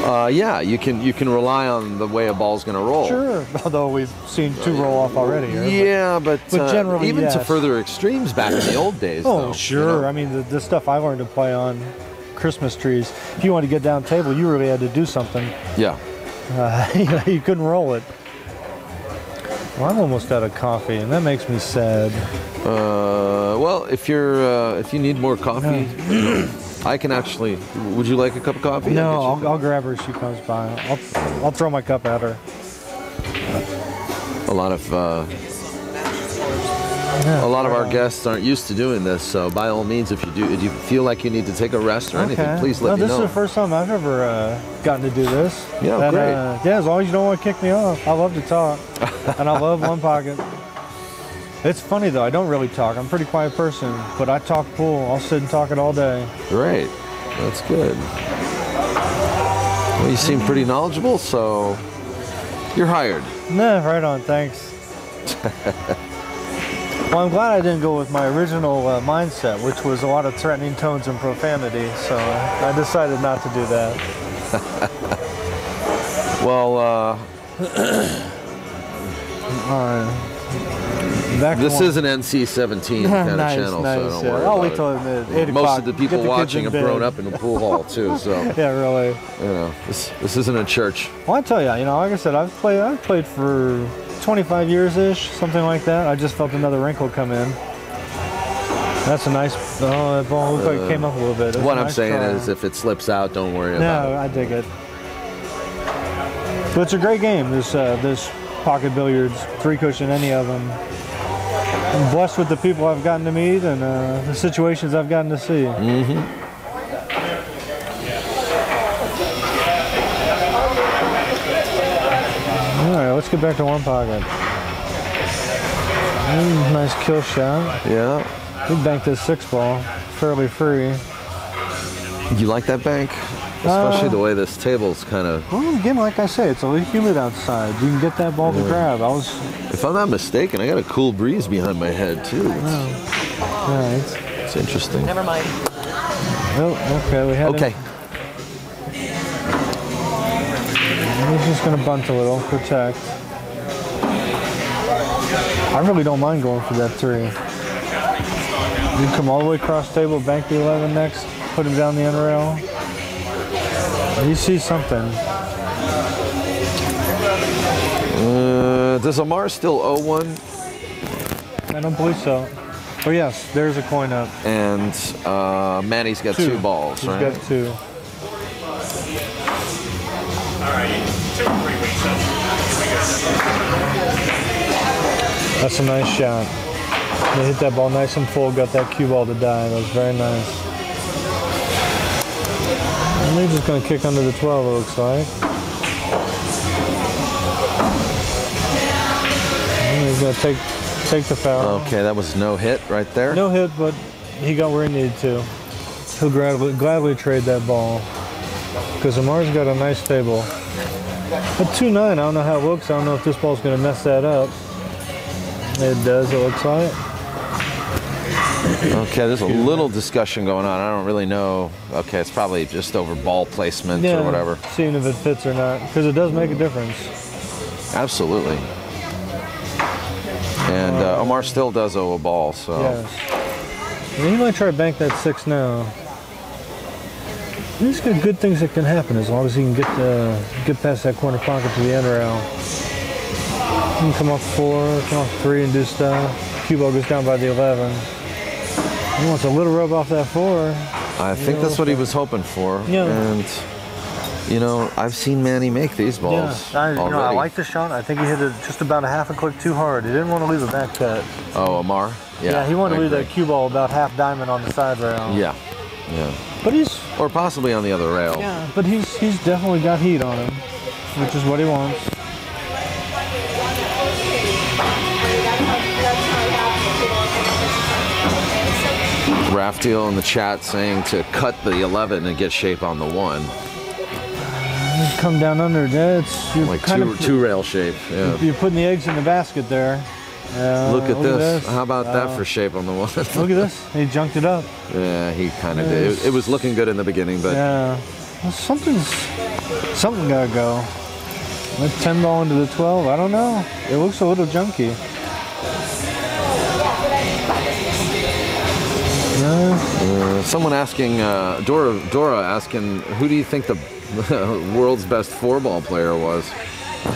Uh, yeah, you can you can rely on the way a ball's going to roll. Sure, (laughs) although we've seen two roll off already. Yeah, but, but uh, generally, even to further extremes back in the (coughs) old days. Oh, though, you sure. know? I mean, the, the stuff I learned to play on Christmas trees, if you wanted to get down table, you really had to do something. Yeah. Uh, (laughs) you, know, you couldn't roll it. Well, I'm almost out of coffee, and that makes me sad. Uh, well, if you're uh, if you need more coffee, I can actually. Would you like a cup of coffee? No, I'll I'll, I'll grab her as she comes by. I'll, I'll throw my cup at her. a lot of uh, Yeah, a lot of our guests aren't used to doing this. So by all means, if you do, if you feel like you need to take a rest or anything, please let no, me know. this is the first time I've ever uh, gotten to do this. Yeah, And, great. Uh, yeah, as long as you don't want to kick me off. I love to talk, (laughs) and I love one pocket. It's funny though. I don't really talk. I'm a pretty quiet person, but I talk pool. I'll sit and talk it all day. Great, that's good. Well, you seem pretty knowledgeable, so you're hired. Nah, right on. Thanks. (laughs) well, I'm glad I didn't go with my original uh, mindset, which was a lot of threatening tones and profanity. So I decided not to do that. (laughs) Well, uh, (clears throat) All right. This is an NC-17 kind of nice, channel, nice. so don't yeah. worry I'll about wait it. till uh, eight Most o'clock. of the people kids watching in have grown up in the pool hall too, (laughs) so Yeah, really. you know this this isn't a church. Well, I tell you, you know, like I said, I've played, I've played for 25 years ish, something like that. I just felt another wrinkle come in. That's a nice. Oh, that ball looked like it came up a little bit. That's Uh, What I'm saying try. is, if it slips out, don't worry about No, I dig it. But it's a great game. This uh, this pocket billiards, three cushion, any of them. I'm blessed with the people I've gotten to meet and uh, the situations I've gotten to see. All right, let's get back to one pocket. Mm, nice kill shot. it. Yeah. We banked this six ball fairly free. You like that bank? Especially the way this table's kind of. Well, again, like I say, it's a little humid outside. You can get that ball to grab. I was, If I'm not mistaken, I got a cool breeze behind my head too. It's, all right. it's interesting. Never mind. Oh, okay, we had it. Okay. He's just gonna bunt a little, protect. I really don't mind going for that three. You come all the way across table, bank the 11 next, put him down the end rail. You see something. Uh, does Amar still owe one? I don't believe so. Oh yes, there's a coin up. And uh, Manny's got two, balls, He's right? got two. That's a nice shot. They hit that ball nice and full, got that cue ball to die. That was very nice. And they're just going to kick under the 12, it looks like. And he's going to take take the foul. Okay, that was no hit right there. No hit, but he got where he needed to. He'll gladly, gladly trade that ball because Amar's got a nice table. At 2-9, I don't know how it looks. I don't know if this ball's going to mess that up. It does, it looks like. Okay, there's a little discussion going on. I don't really know. Okay, it's probably just over ball placement or whatever. Seeing if it fits or not, because it does make a difference. Absolutely. And uh, Amar still does owe a ball, so Yes. He might try to bank that six now. He's got good things that can happen as long as he can get uh, get past that corner pocket to the end rail. He can come off four, come off three, and do stuff. Cue ball goes down by the 11. He wants a little rub off that four. I think that's what he was hoping for. Yeah. And you know, I've seen Manny make these balls I, you know, I like the shot. I think he hit it just about a half a click too hard. He didn't want to leave a back cut. oh, Amar? Yeah. Yeah, he wanted I to leave agree. that cue ball about half diamond on the side rail. Yeah. Yeah. But he's Or possibly on the other rail. Yeah, but he's he's definitely got heat on him, which is what he wants. Raphael in the chat saying to cut the 11 and get shape on the one, come down under you're like kind two of two rail shape. Yeah. you're putting the eggs in the basket there. Uh, Look at this. How about that Uh, for shape on the one? (laughs) Look at this. He junked it up. yeah, he kind of did. It, it was looking good in the beginning, but Yeah. Well, something's something gotta go. That 10 ball into the 12. I don't know. It looks a little junky. Uh, someone asking, uh, Dora, Dora asking, who do you think the (laughs) world's best four ball player was?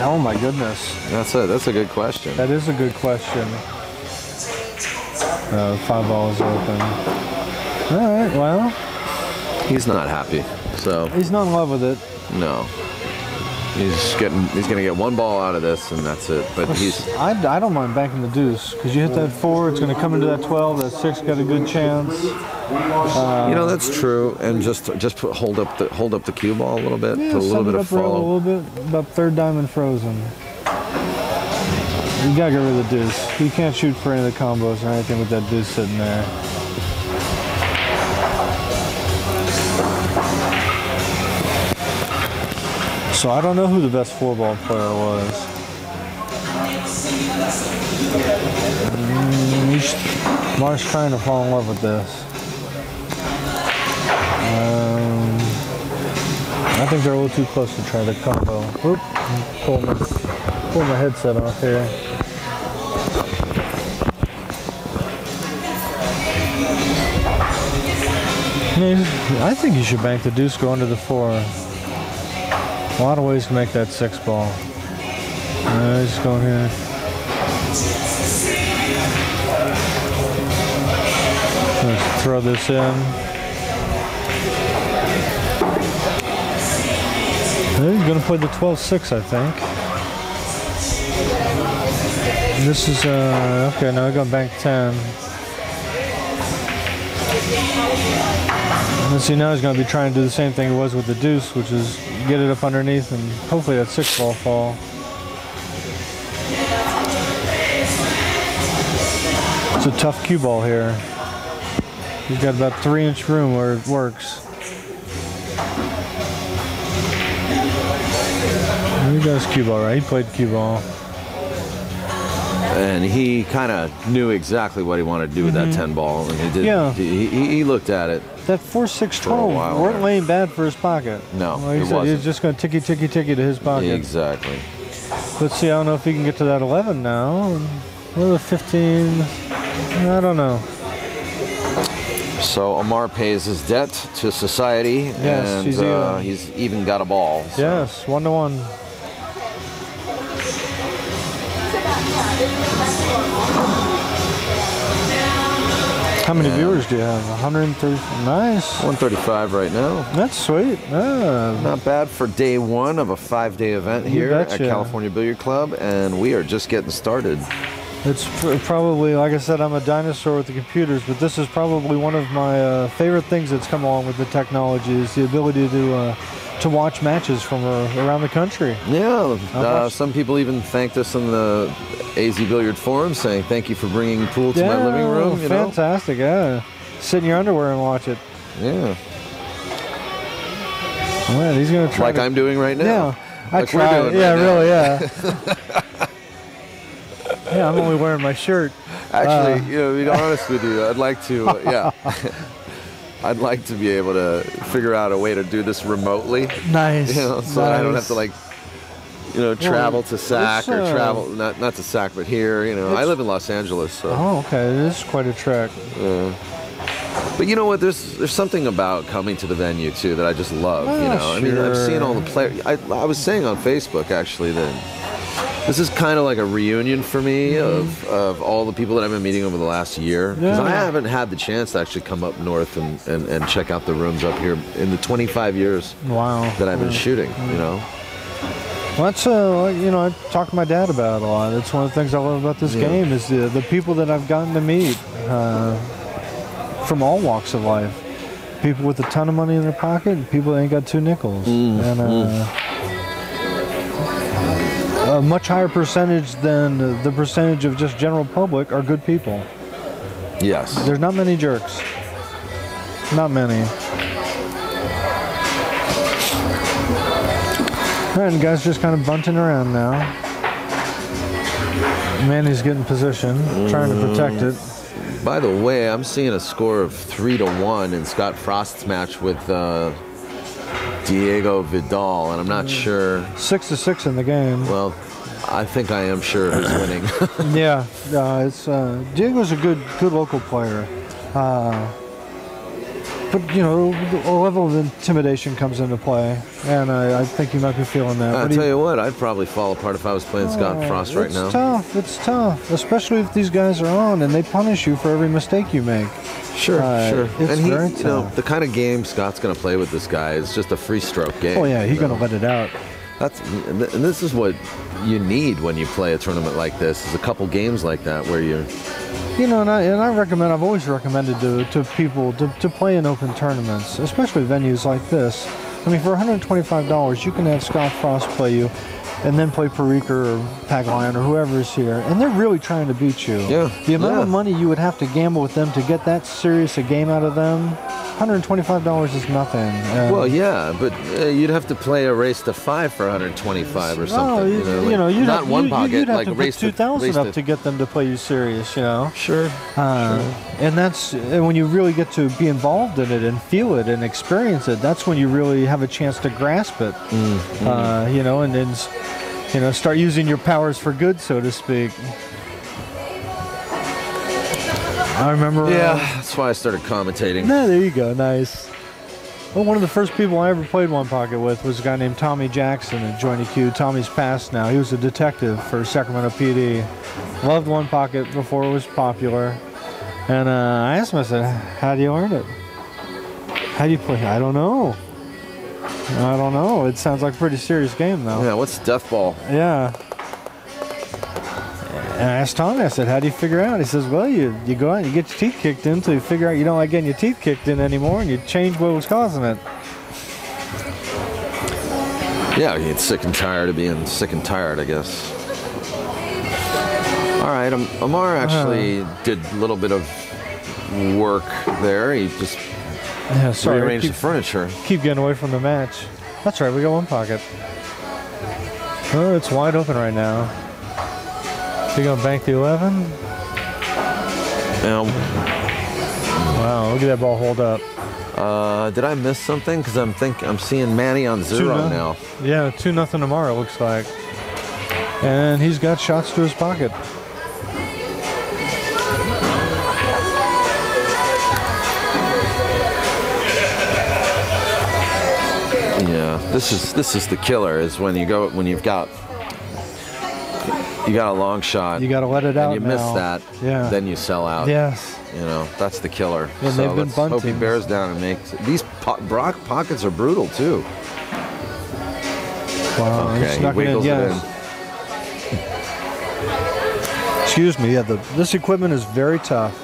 oh my goodness. That's a that's a good question. That is a good question. Uh, five balls open. All right, well, He's not happy, so he's not in love with it. no. He's getting he's gonna get one ball out of this and that's it. But he's I, I don't mind banking the deuce because you hit that four, it's going to come into that 12. That six got a good chance. Uh, you know that's true. And just just put, hold up the hold up the cue ball a little bit, Yeah, put a little bit of rail a little bit, about third diamond frozen. You gotta get rid of the deuce. You can't shoot for any of the combos or anything with that deuce sitting there. So I don't know who the best four ball player was. Mm, Mark's trying to fall in love with this. Um, I think they're a little too close to try the combo. Oop, pull my, pull my headset off here. I think you should bank the deuce, go under the four. A lot of ways to make that six ball. Uh, just go here. Let's throw this in. He's gonna play the 12-6, I think. This is uh okay. Now we're gonna bank 10. And see now he's gonna be trying to do the same thing he was with the deuce, which is get it up underneath and hopefully that six ball fall. It's a tough cue ball here. He's got about three inch room where it works. He does cue ball, right? He played cue ball. and he kind of knew exactly what he wanted to do with that mm-hmm. 10 ball and he did Yeah. he, he, he looked at it That 4 6 12 weren't laying bad for his pocket. No, Like it said, wasn't. was just going to ticky ticky ticky to his pocket. exactly Let's see. I don't know if he can get to that eleven now. What a fifteen? I don't know. so Amar pays his debt to society Yes, and he's uh, even. he's even got a ball so- Yes, one to one. How many viewers do you have? 130. Nice. 135 right now That's sweet. Ah, Not bad for day one of a five day event You here at. California Billiard Club, and we are just getting started. It's pr- probably, like I said, I'm a dinosaur with the computers, but this is probably one of my uh, favorite things that's come along with the technology is the ability to uh, to watch matches from uh, around the country. Yeah, uh, some people even thanked us in the AZ Billiard Forum saying thank you for bringing pool to my living room. You know? fantastic. Yeah, sit in your underwear and watch it. Yeah, Man, he's gonna try. like to, I'm doing right now. Yeah, I Like we're try. doing yeah, right really. Yeah. (laughs) yeah, I'm only wearing my shirt. Actually, Uh. you know, to be honest with you, I'd like to. Uh, yeah. (laughs) I'd like to be able to figure out a way to do this remotely, Nice. (laughs) you know, so I don't have to like, you know, travel to SAC or uh, travel not not to SAC, but here. You know, I live in Los Angeles, so. Oh, okay. This is quite a trek. Yeah. But you know what? There's there's something about coming to the venue too that I just love. you Oh, know, I mean, I've seen all the players. I, I was saying on Facebook actually that this is kind of like a reunion for me of, of all the people that I've been meeting over the last year because I Mm-hmm. Haven't had the chance to actually come up north and, and, and check out the rooms up here in the 25 years Wow. that I've been Yeah. shooting. You know, Well, that's uh, you know, I talk to my dad about it a lot. That's one of the things I love about this Yeah. game is the the people that I've gotten to meet uh, from all walks of life. People with a ton of money in their pocket, and people that ain't got two nickels, Mm, and uh, a much higher percentage than the percentage of just general public are good people. yes. There's not many jerks. Not many. All right, and guys just kind of bunting around now. Manny's getting position, trying to protect it. By the way, I'm seeing a score of three to one in Scott Frost's match with uh, Diego Vidal, and I'm not sure. Six to six in the game. Well, I think I am sure who's (clears throat) winning. (laughs) Yeah, uh, it's uh, Diego's a good, good local player. Uh, but you know, a level of intimidation comes into play, and I, I think you might be feeling that. I'll tell you what, I'd probably fall apart if I was playing Scott Oh, Frost right it's now. tough. It's tough, especially if these guys are on and they punish you for every mistake you make. Sure, Uh, sure. it's and he, very you know, tough. the kind of game Scott's going to play with this guy is just a free stroke game. Oh yeah, he's gonna let it out. That's and and this is what you need when you play a tournament like this. Is a couple games like that where you You know, and I, and I recommend. I've always recommended to, to people to, to play in open tournaments, especially venues like this. I mean, for $125, you can have Scott Frost play you, and then play Parica or Pagulayan or whoever is here, and they're really trying to beat you. Yeah, The amount yeah. of money you would have to gamble with them to get that serious a game out of them, $125 is nothing. Well, yeah, but uh, you'd have to play a race to five for 125 or something. No, you know, like, you know, you'd not have, one you, pocket, you'd have like to race put two to up to, to get them to play you serious, you know. Sure. Uh, And that's and when you really get to be involved in it and feel it and experience it. That's when you really have a chance to grasp it. Mm-hmm. Uh, you know, and then you know start using your powers for good, so to speak. I remember. uh, Yeah, that's why I started commentating. no, there you go. Nice. Well, one of the first people I ever played one pocket with was a guy named Tommy Jackson at Joint EQ. Tommy's passed now. He was a detective for Sacramento PD. Loved one pocket before it was popular. And uh, I asked him, I said, "How do you learn it? How do you play?" I don't know. I don't know. It sounds like a pretty serious game, though. Yeah, what's death ball? Yeah. And I asked Tommy, I said, how do you figure out? He says, well, you, you go out and you get your teeth kicked in until you figure out you don't like getting your teeth kicked in anymore and you change what was causing it. Yeah, you get sick and tired of being sick and tired, I guess. All right, um, Amar actually Uh-huh. did a little bit of work there. He just Yeah, sorry. rearranged Keep, the furniture. keep getting away from the match. That's right. We got one pocket. Oh, it's wide open right now. You gonna bank the 11? Now, Wow, look at that ball hold up. uh, did I miss something? Because I'm think I'm seeing Manny on zero now. Yeah, two nothing tomorrow. Looks like. And he's got shots to his pocket. Yeah, this is this is the killer. Is when you go when you've got you got a long shot You got to let it out and you miss that, Yeah. then you sell out. Yes. You know, that's the killer. Yeah, so they've been let's hope he bears down and makes these po- Brock pockets are brutal too. Wow. Okay, he it in. wiggles it Yes. (laughs) Excuse me. Yeah, the, this equipment is very tough.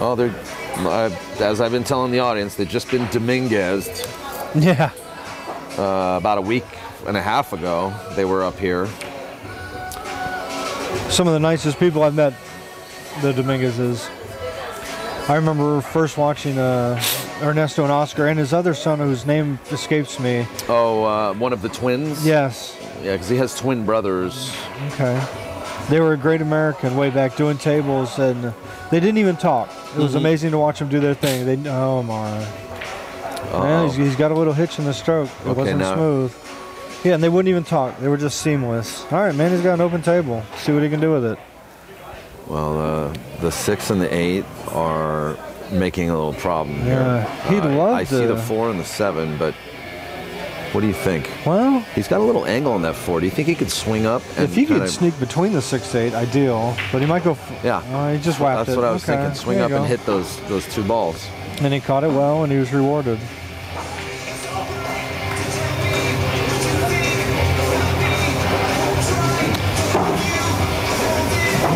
Oh, they're uh, as I've been telling the audience, they've just been Dominguez Yeah. uh, about a week and a half ago. They were up here. Some of the nicest people I've met, the Dominguezes. I remember first watching uh, Ernesto and Oscar and his other son, whose name escapes me. Oh, uh, one of the twins. Yes. Yeah, because he has twin brothers. Okay. They were a great American way back doing tables, and they didn't even talk. It was amazing to watch them do their thing. They, oh my. Yeah, he's, he's got a little hitch in the stroke. It Okay, wasn't now- smooth. Yeah, and they wouldn't even talk. They were just seamless. All right, man, he's got an open table. See what he can do with it. Well, uh, the six and the eight are making a little problem here. Yeah, he'd Uh, love I see the four and the seven, but what do you think? Well, He's got a little angle on that four. Do you think he could swing up? And if he could sneak between the six eight, ideal. But he might go. F- Yeah. Oh, he just whacked That's it. what I was Okay, thinking. Swing up you and hit those those two balls. And he caught it well, and he was rewarded.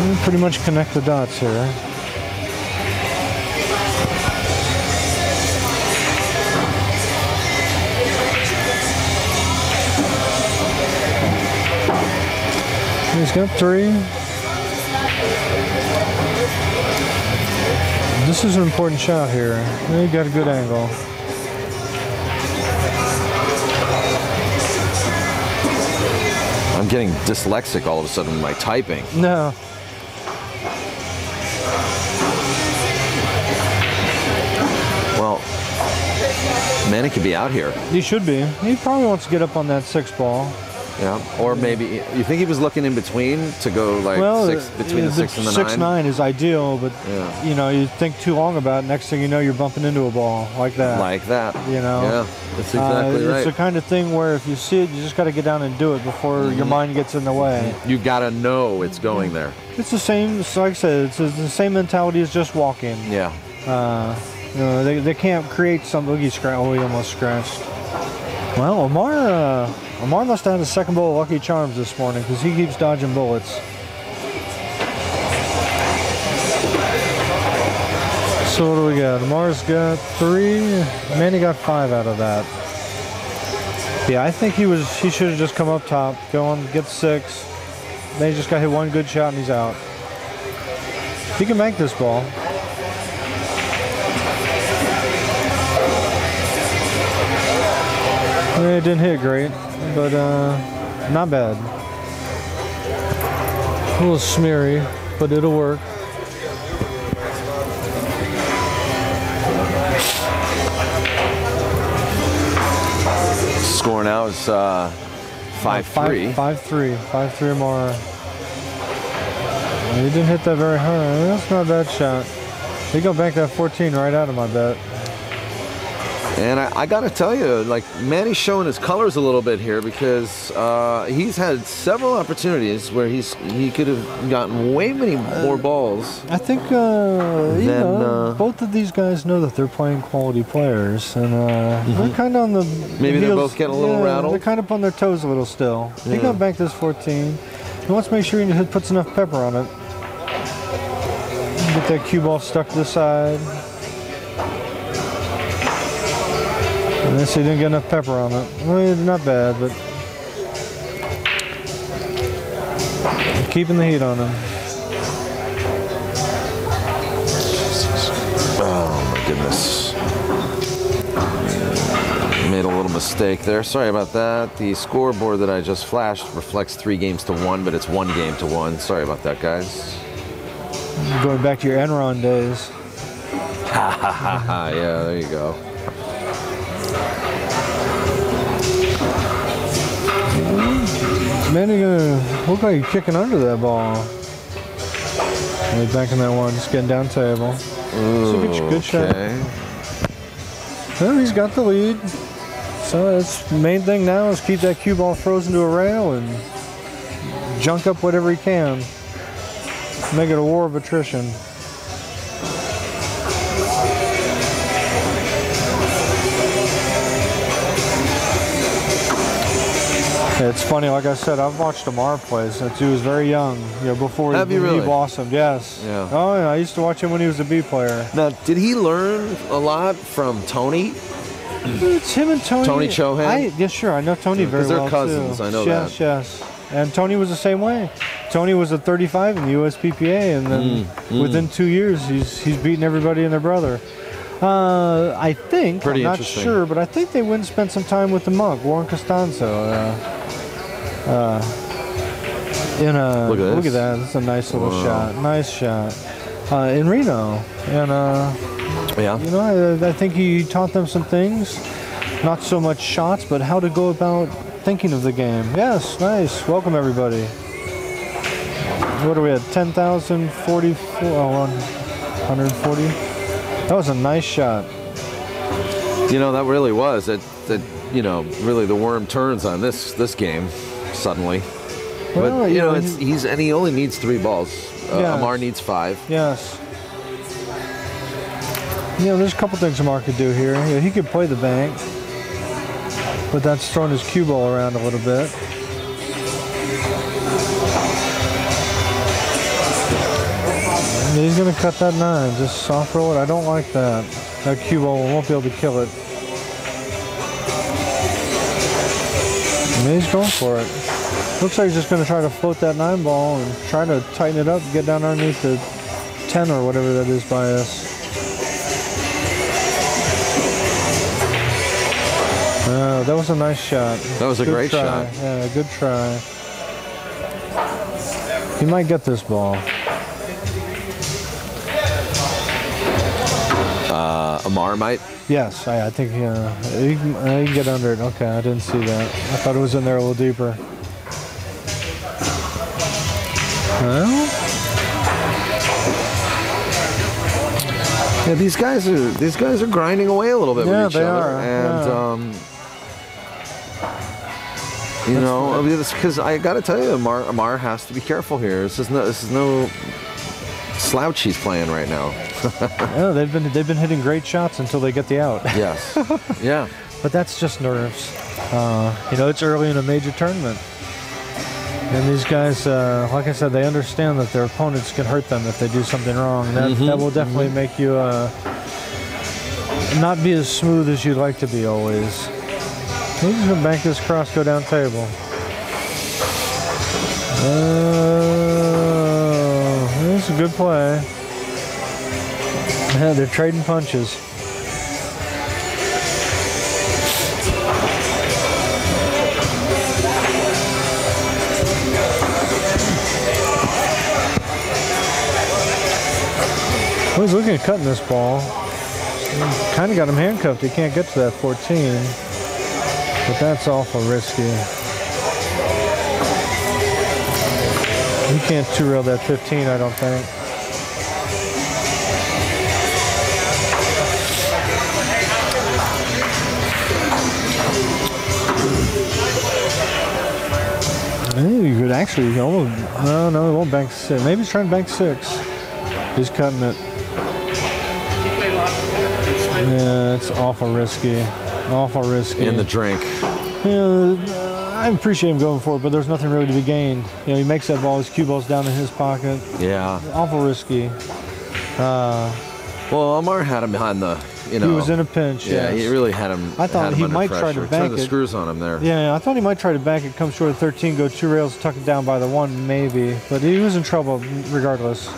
We pretty much connect the dots here. He's got three. This is an important shot here. He got a good angle. I'm getting dyslexic all of a sudden with my typing. No. Manny could be out here. He should be. He probably wants to get up on that six ball. Yeah. Or maybe you think he was looking in between to go like well, six between uh, the six and the six nine. nine is ideal, but Yeah. you know, you think too long about it. Next thing you know, you're bumping into a ball like that. Like that. You know? Yeah. That's Uh, exactly It's the kind of thing where if you see it, you just got to get down and do it before Mm-hmm. your mind gets in the way. you gotta know it's going there. It's the same. it's Like I said, it's the same mentality as just walking. Yeah. Uh, know, they, they can't create some. Look, he scratched. Oh, he almost scratched. Well, Amar, uh, Amar must have had a second bowl of Lucky Charms this morning because he keeps dodging bullets. So what do we got? Amar's got three. Manny got five out of that. Yeah, I think he was. He should have just come up top, go on, get six. Then he just got hit one good shot and he's out. He can make this ball. It didn't hit great, but uh, not bad. A little smeary, but it'll work. Score now is uh, five three. Five, five three. Five three or more. He didn't hit that very hard. That's not a bad shot. He go back that 14 right out of my bet. And I, I got to tell you, like Manny's showing his colors a little bit here because uh, he's had several opportunities where he's he could have gotten way many more balls. I think uh, you Then, know uh, both of these guys know that they're playing quality players, and uh, they're kind of on the Mm-hmm. Maybe they're both getting a little yeah, rattled. They're kind of on their toes a little still. He Yeah. got back this 14. He wants to make sure he puts enough pepper on it. Get that cue ball stuck to the side. This he didn't get enough pepper on it. Well, not bad, but keeping the heat on him. Oh, goodness. Mm, made a little mistake there. Sorry about that. The scoreboard that I just flashed reflects three games to one, but it's one game to one. Sorry about that, guys. Going back to your Enron days. Ha ha ha ha. yeah, there you go. Man, you're gonna look like you're kicking under that ball. He's banking that one, just getting down table. A good, good shot. Okay. Well, he's got the lead. So that's the main thing now is keep that cue ball frozen to a rail and junk up whatever he can. Make it a war of attrition. (laughs) It's funny, like I said, I've watched Amar play since he was very young. You know, before Have he, when he blossomed. Yes. Yeah. Oh yeah, I used to watch him when he was a B player. Now, did he learn a lot from Tony? It's him and Tony. Tony Chohan? I, yeah, sure. I know Tony Yeah, very they're well cousins, too. I know yes, that. Yes, yes. And Tony was the same way. Tony was a 35 in the USPPA, and then Mm, within two years, he's he's beaten everybody and their brother. Uh, I think. Pretty I'm not sure, but I think they went and spent some time with the monk, Warren Costanzo. Uh, uh, in a Look at look at that. That's a nice little Wow. shot. Nice shot. Uh, in Reno, and uh, Yeah. you know, I, I think he taught them some things. Not so much shots, but how to go about thinking of the game. Yes, nice. Welcome, everybody. What are we at? 10,044? Oh, 140? That was a nice shot. You know, that really was. That, that you know, really the worm turns on this this game suddenly. Well, but, you know, he- he's and he only needs three balls. Uh, Yeah. Amar needs five. Yes. You know, there's a couple things Amar could do here. You know, he could play the bank, but that's throwing his cue ball around a little bit. And He's gonna cut that nine, just soft roll it. I don't like that. That cue ball won't be able to kill it. And he's going for it. Looks like he's just going to try to float that nine ball and try to tighten it up, get down underneath the 10 or whatever that is by us. Oh, that was a nice shot. That was a Good great try. shot. Yeah, good try. He might get this ball. Uh, Amar might. Yes, I, I think uh, he, uh, he can get under it. Okay, I didn't see that. I thought it was in there a little deeper. Well, Yeah, these guys are these guys are grinding away a little bit Yeah, with each they other, are, and yeah. um, you know, because I got to tell you, Amar, Amar has to be careful here. This is no this is no slouch he's playing right now. (laughs) yeah, they've been they've been hitting great shots until they get the out. (laughs) yes, yeah. But that's just nerves. Uh, you know, it's early in a major tournament. And these guys, uh, like I said, they understand that their opponents can hurt them if they do something wrong. That, Mm-hmm, that will definitely make you uh, not be as smooth as you'd like to be always. He's to bank this cross, go down table. Oh, this is a good play. Yeah, (laughs) they're trading punches. Well, he's looking at cutting this ball. Kind of got him handcuffed. He can't get to that 14. But that's awful risky. He can't two rail that 15, I don't think. Maybe you could actually almost no no he won't bank six. Maybe he's trying to bank six. He's cutting it. Yeah, it's awful risky. Awful risky. In the drink. Yeah, I appreciate him going for it, but there's nothing really to be gained. You know, he makes that ball, his cue ball's down in his pocket. Yeah. Awful risky. Uh, Well, Amar had him behind the. You know. he was in a pinch. Yeah, yes. he really had him. I thought him he might try to pressure. bank Turned the screws on him there. Yeah, I thought he might try to bank it, come short of 13, go two rails, tuck it down by the one, maybe. But he was in trouble regardless.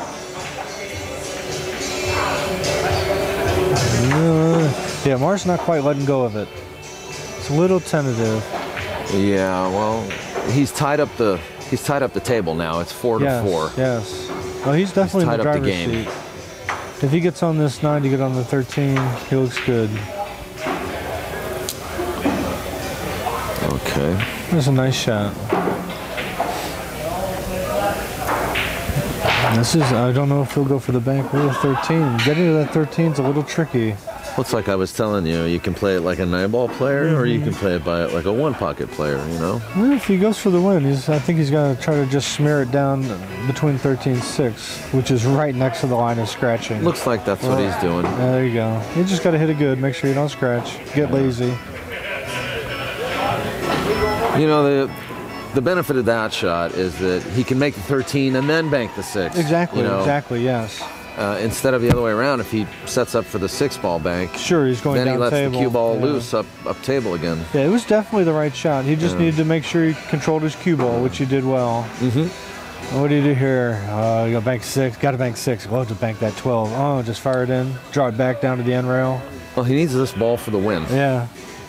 Yeah, Mars not quite letting go of it. It's a little tentative. Yeah, well, he's tied up the he's tied up the table now. It's four yes, to four. Yes. Well, he's definitely tied in the up the driver's game. seat. If he gets on this nine to get on the 13, he looks good. Okay. That's a nice shot. This is, I don't know if he'll go for the bank the 13. Getting to that 13 is a little tricky. Looks like I was telling you, you can play it like a nine ball player, or Mm-hmm. you can play it by like a one pocket player. You know. Well, if he goes for the win, he's, I think he's going to try to just smear it down between 13 and 6, which is right next to the line of scratching. Looks like that's what he's doing. Yeah, there you go. You just got to hit it good. Make sure you don't scratch. Get lazy. You know the the benefit of that shot is that he can make the 13 and then bank the six. Exactly, You know, exactly, yes. Uh, instead of the other way around, if he sets up for the six ball bank, Sure, he's going then down he lets table. the cue ball yeah. loose up up table again. Yeah, it was definitely the right shot. He just Yeah. needed to make sure he controlled his cue ball, which he did well. Mm-hmm. What do you do here? Uh, you got bank six. Got to bank six. Well, to bank that 12. Oh, just fire it in. Draw it back down to the end rail. Well, he needs this ball for the win. Yeah.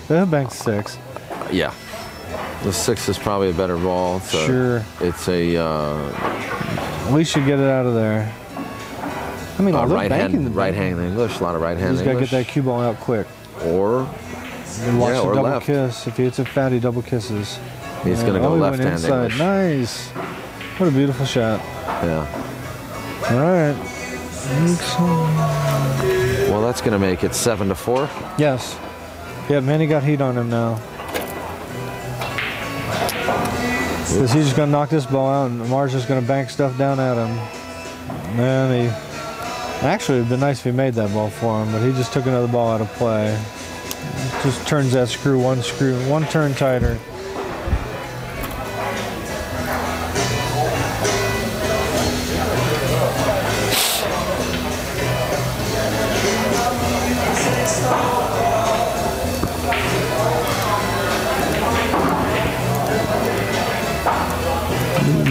He'll bank six. Yeah. The six is probably a better ball. A, Sure. It's a uh, At least you get it out of there. I mean, uh, although right banking hand the right hand English. A lot of right hand He's got to get that cue ball out quick. Or And watch Yeah, the or double left. kiss. If he hits a fat, he double kisses. he's Yeah. going to go oh, he left went hand inside. English. Nice. What a beautiful shot. Yeah. All right. Well, that's going to make it seven to four. Yes. Yeah, Manny got heat on him now. Because he's just going to knock this ball out, and Mars is going to bank stuff down at him. Man, he. Actually, it'd been nice if he made that ball for him, but he just took another ball out of play. Just turns that screw one screw, one turn tighter.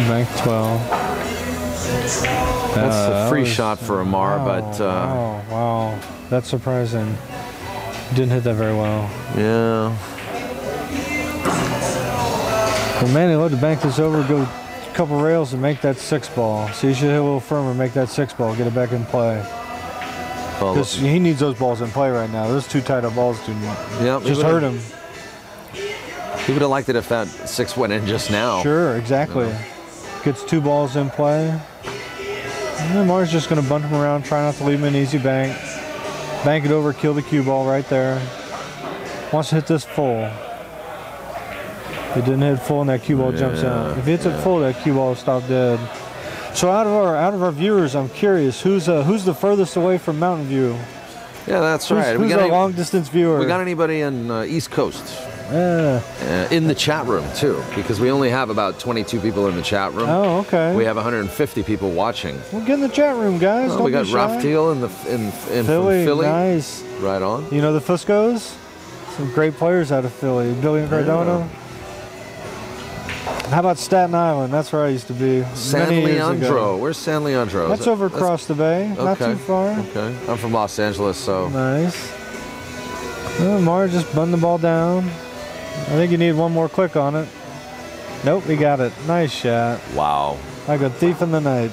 Bank 12. Shot for Amar, wow, but uh, wow, wow, that's surprising. Didn't hit that very well. yeah. But Manny loved to bank this over, go a couple rails, and make that six ball. So you should hit a little firmer, make that six ball, get it back in play. Because he needs those balls in play right now. Those two tight up balls do yeah, he just hurt him. He would have liked it if that six went in just now. Sure, exactly. Gets two balls in play. And then Mars just going to bunt him around, try not to leave him an easy bank. Bank it over, kill the cue ball right there. Wants to hit this full. It didn't hit full, and that cue ball jumps out. If it hits it full, that cue ball will stop dead. So out of our out of our viewers, I'm curious who's uh, who's the furthest away from Mountain View? Yeah, that's Who's, right. who's we got our long distance viewer? we got anybody in uh, East Coast Yeah. uh, in the chat room too? Because we only have about 22 people in the chat room. Oh, okay. We have 150 people watching. Well, get in the chat room, guys. Oh, Don't we got shy. Raftil in the in, in Philly, from Philly. nice. Right on. You know the Fuscos? Some great players out of Philly. Billy Incardona. How about Staten Island? That's where I used to be. San Leandro. Where's San Leandro? That's that- over across the bay. Not too far. Okay. I'm from Los Angeles, so Nice. Oh, Mara just bun the ball down. I think you need one more click on it. Nope, we got it. Nice shot. wow. Like a thief in the night.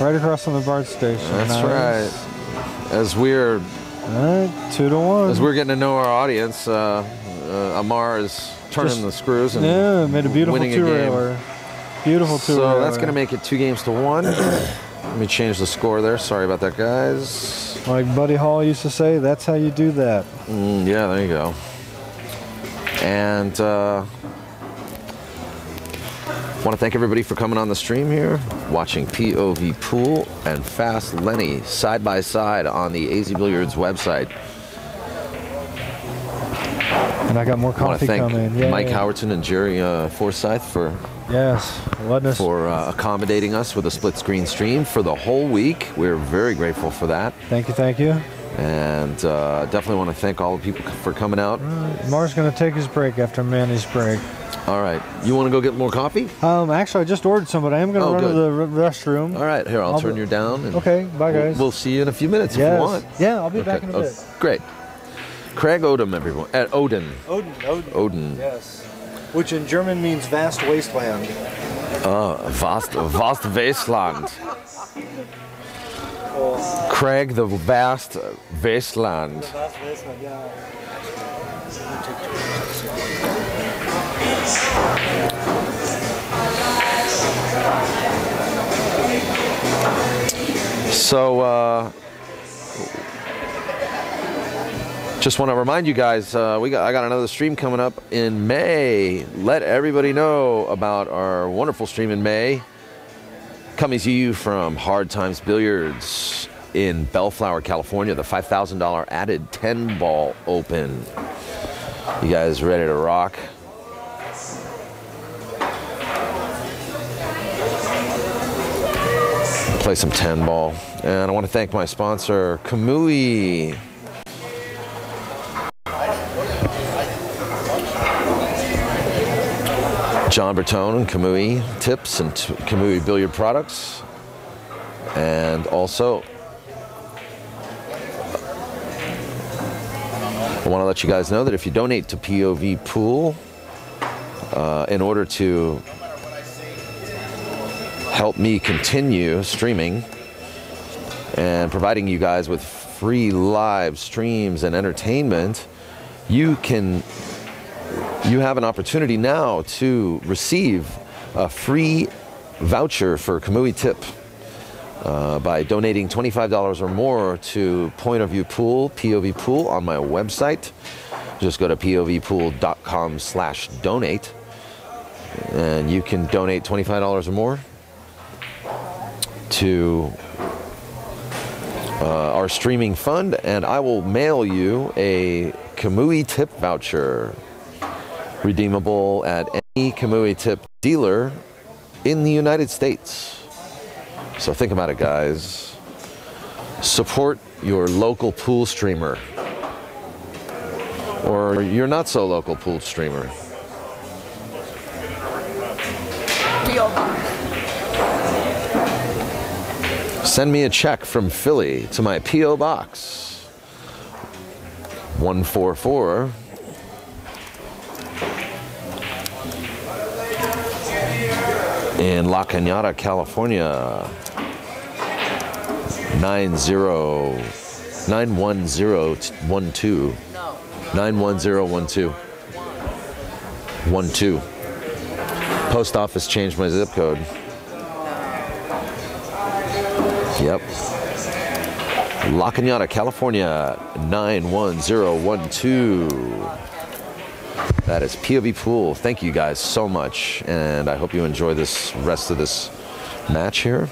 Right across from the BART station. That's Nice. right. As we're All right, two to one. as we're getting to know our audience, uh, uh, Amar is turning Just- the screws and Yeah, made a beautiful winning a two game. railer. Beautiful two So that's going to make it two games to one. (clears throat) Let me change the score there. Sorry about that, guys. Like Buddy Hall used to say, that's how you do that. Mm, yeah, there you go. And uh, want to thank everybody for coming on the stream here, watching POV Pool and Fast Lenny side by side on the AZ Billiards website. And I got more coffee to thank coming. Yeah, Mike Howerton and Jerry uh, Forsyth for Yes, for uh, accommodating us with a split screen stream for the whole week. We're very grateful for that, Thank you, thank you. And uh, definitely want to thank all the people for coming out. Mark's gonna take his break after Manny's break. All right, you want to go get more coffee? Um, actually, I just ordered some, but I am gonna Oh, run to the restroom. All right, here I'll, I'll turn be- you down. And Okay, bye we'll- guys. We'll see you in a few minutes if you want. Yeah, I'll be back in a Oh, bit. great. Craig Odom, everyone. At Odin. Odin. Odin. Odin. Yes. Which in German means vast wasteland. Vast, vast wasteland. Craig the vast wasteland. Vast wasteland, yeah. So, uh, just want to remind you guys, uh, we got I got another stream coming up in May. Let everybody know about our wonderful stream in May. Coming to you from Hard Times Billiards in Bellflower, California. The five thousand dollar added ten ball open. You guys ready to rock? Play some 10 ball. And I want to thank my sponsor, Kamui. John Bertone and Kamui Tips and Kamui Billiard Products. And also, I want to let you guys know that if you donate to POV Pool, uh, in order to help me continue streaming and providing you guys with free live streams and entertainment, you can you have an opportunity now to receive a free voucher for Kamui Tip uh, by donating $25 or more to Point of View Pool, POV Pool, on my website. Just go to povpool.com slash donate and you can donate $25 or more to uh, our streaming fund, and I will mail you a Kamui tip voucher, redeemable at any Kamui tip dealer in the United States. So think about it, guys. Support your local pool streamer, or your not so local pool streamer. Send me a check from Philly to my P.O. Box 144 in La Cañada, California 90 91012 No. 91012 12 Post office changed my zip code. Yep. La Cañada, California, 91012. That is POV Pool. Thank you guys so much. And I hope you enjoy this rest of this match here.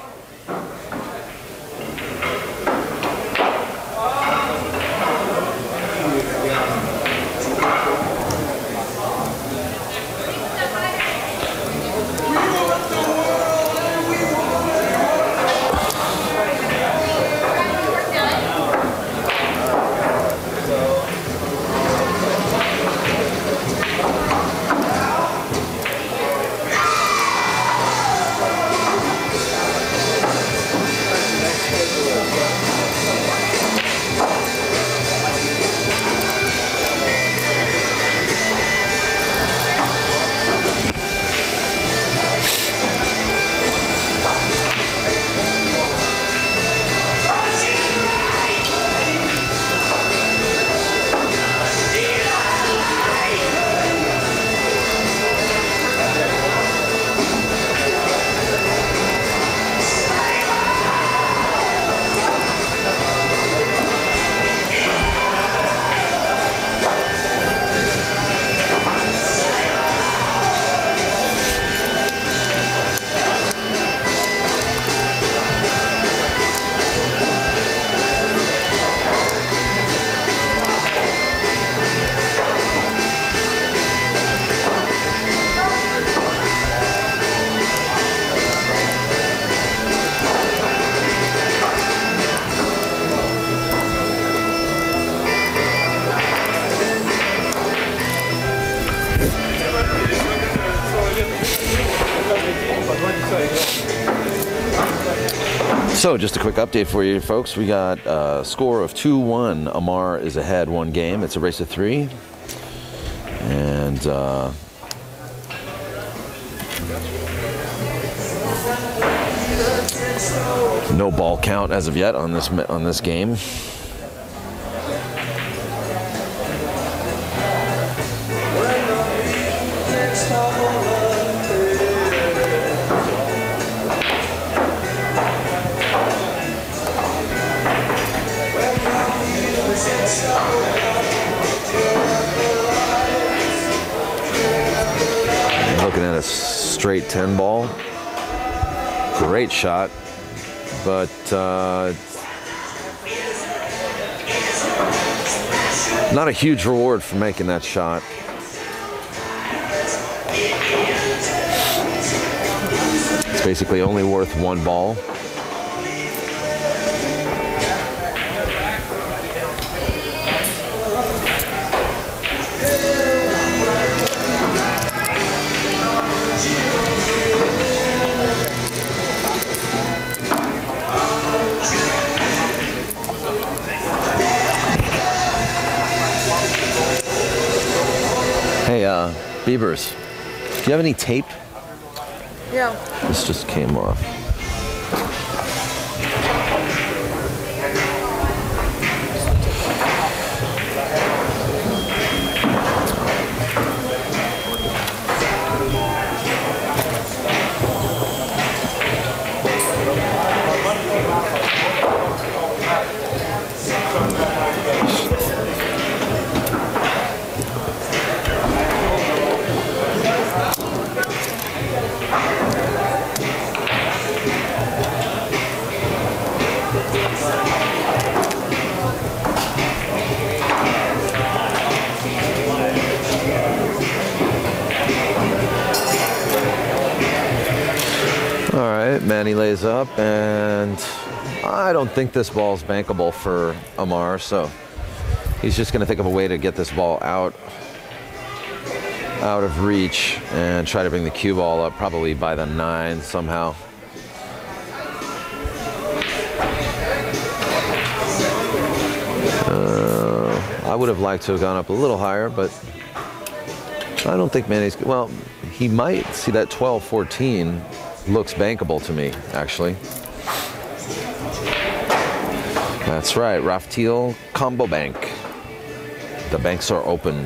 Just a quick update for you, folks. We got a score of 2 1. Amar is ahead one game. It's a race of three. And uh, no ball count as of yet on this on this game. 10 ball. Great shot, but uh, not a huge reward for making that shot. It's basically only worth one ball. Hey, uh, Beavers, do you have any tape? Yeah. This just came off. Manny lays up, and I don't think this ball's bankable for Amar, so he's just going to think of a way to get this ball out out of reach and try to bring the cue ball up probably by the nine somehow. Uh, I would have liked to have gone up a little higher, but I don't think Manny's. Well, he might see that 12 14 looks bankable to me, actually. That's right, Raftil Combo Bank. The banks are open.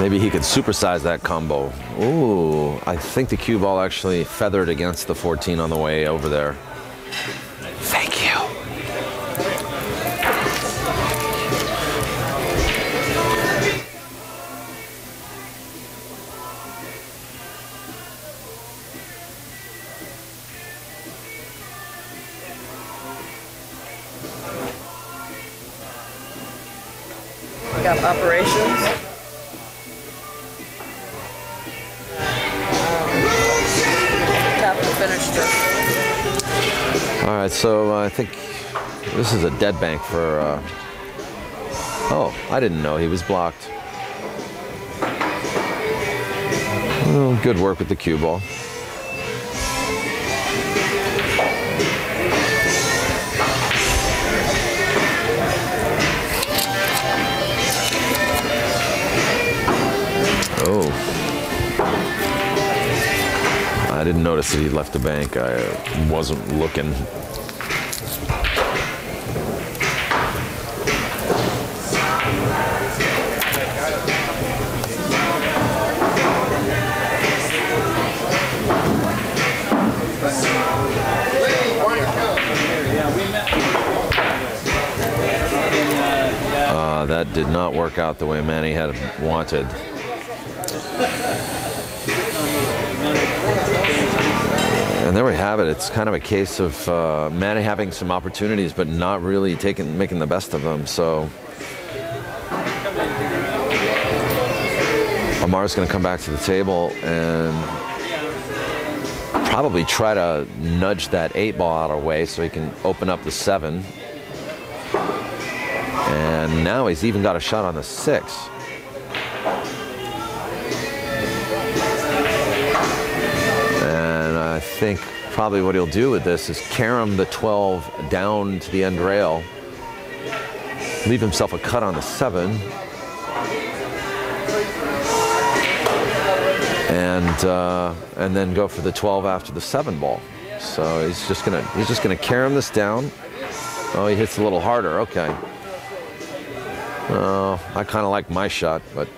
Maybe he could supersize that combo. Ooh, I think the cue ball actually feathered against the 14 on the way over there. So uh, I think this is a dead bank for. Uh, oh, I didn't know he was blocked. Well, good work with the cue ball. Oh. I didn't notice that he left the bank. I wasn't looking. That did not work out the way Manny had wanted. And there we have it. It's kind of a case of uh, Manny having some opportunities, but not really taking, making the best of them. So Amar's going to come back to the table and probably try to nudge that eight ball out of the way so he can open up the seven. And now he's even got a shot on the six. And I think probably what he'll do with this is carom the 12 down to the end rail, leave himself a cut on the seven, and uh, and then go for the 12 after the seven ball. So he's just gonna he's just gonna carom this down. Oh, he hits a little harder. Okay. Oh, I kind of like my shot, but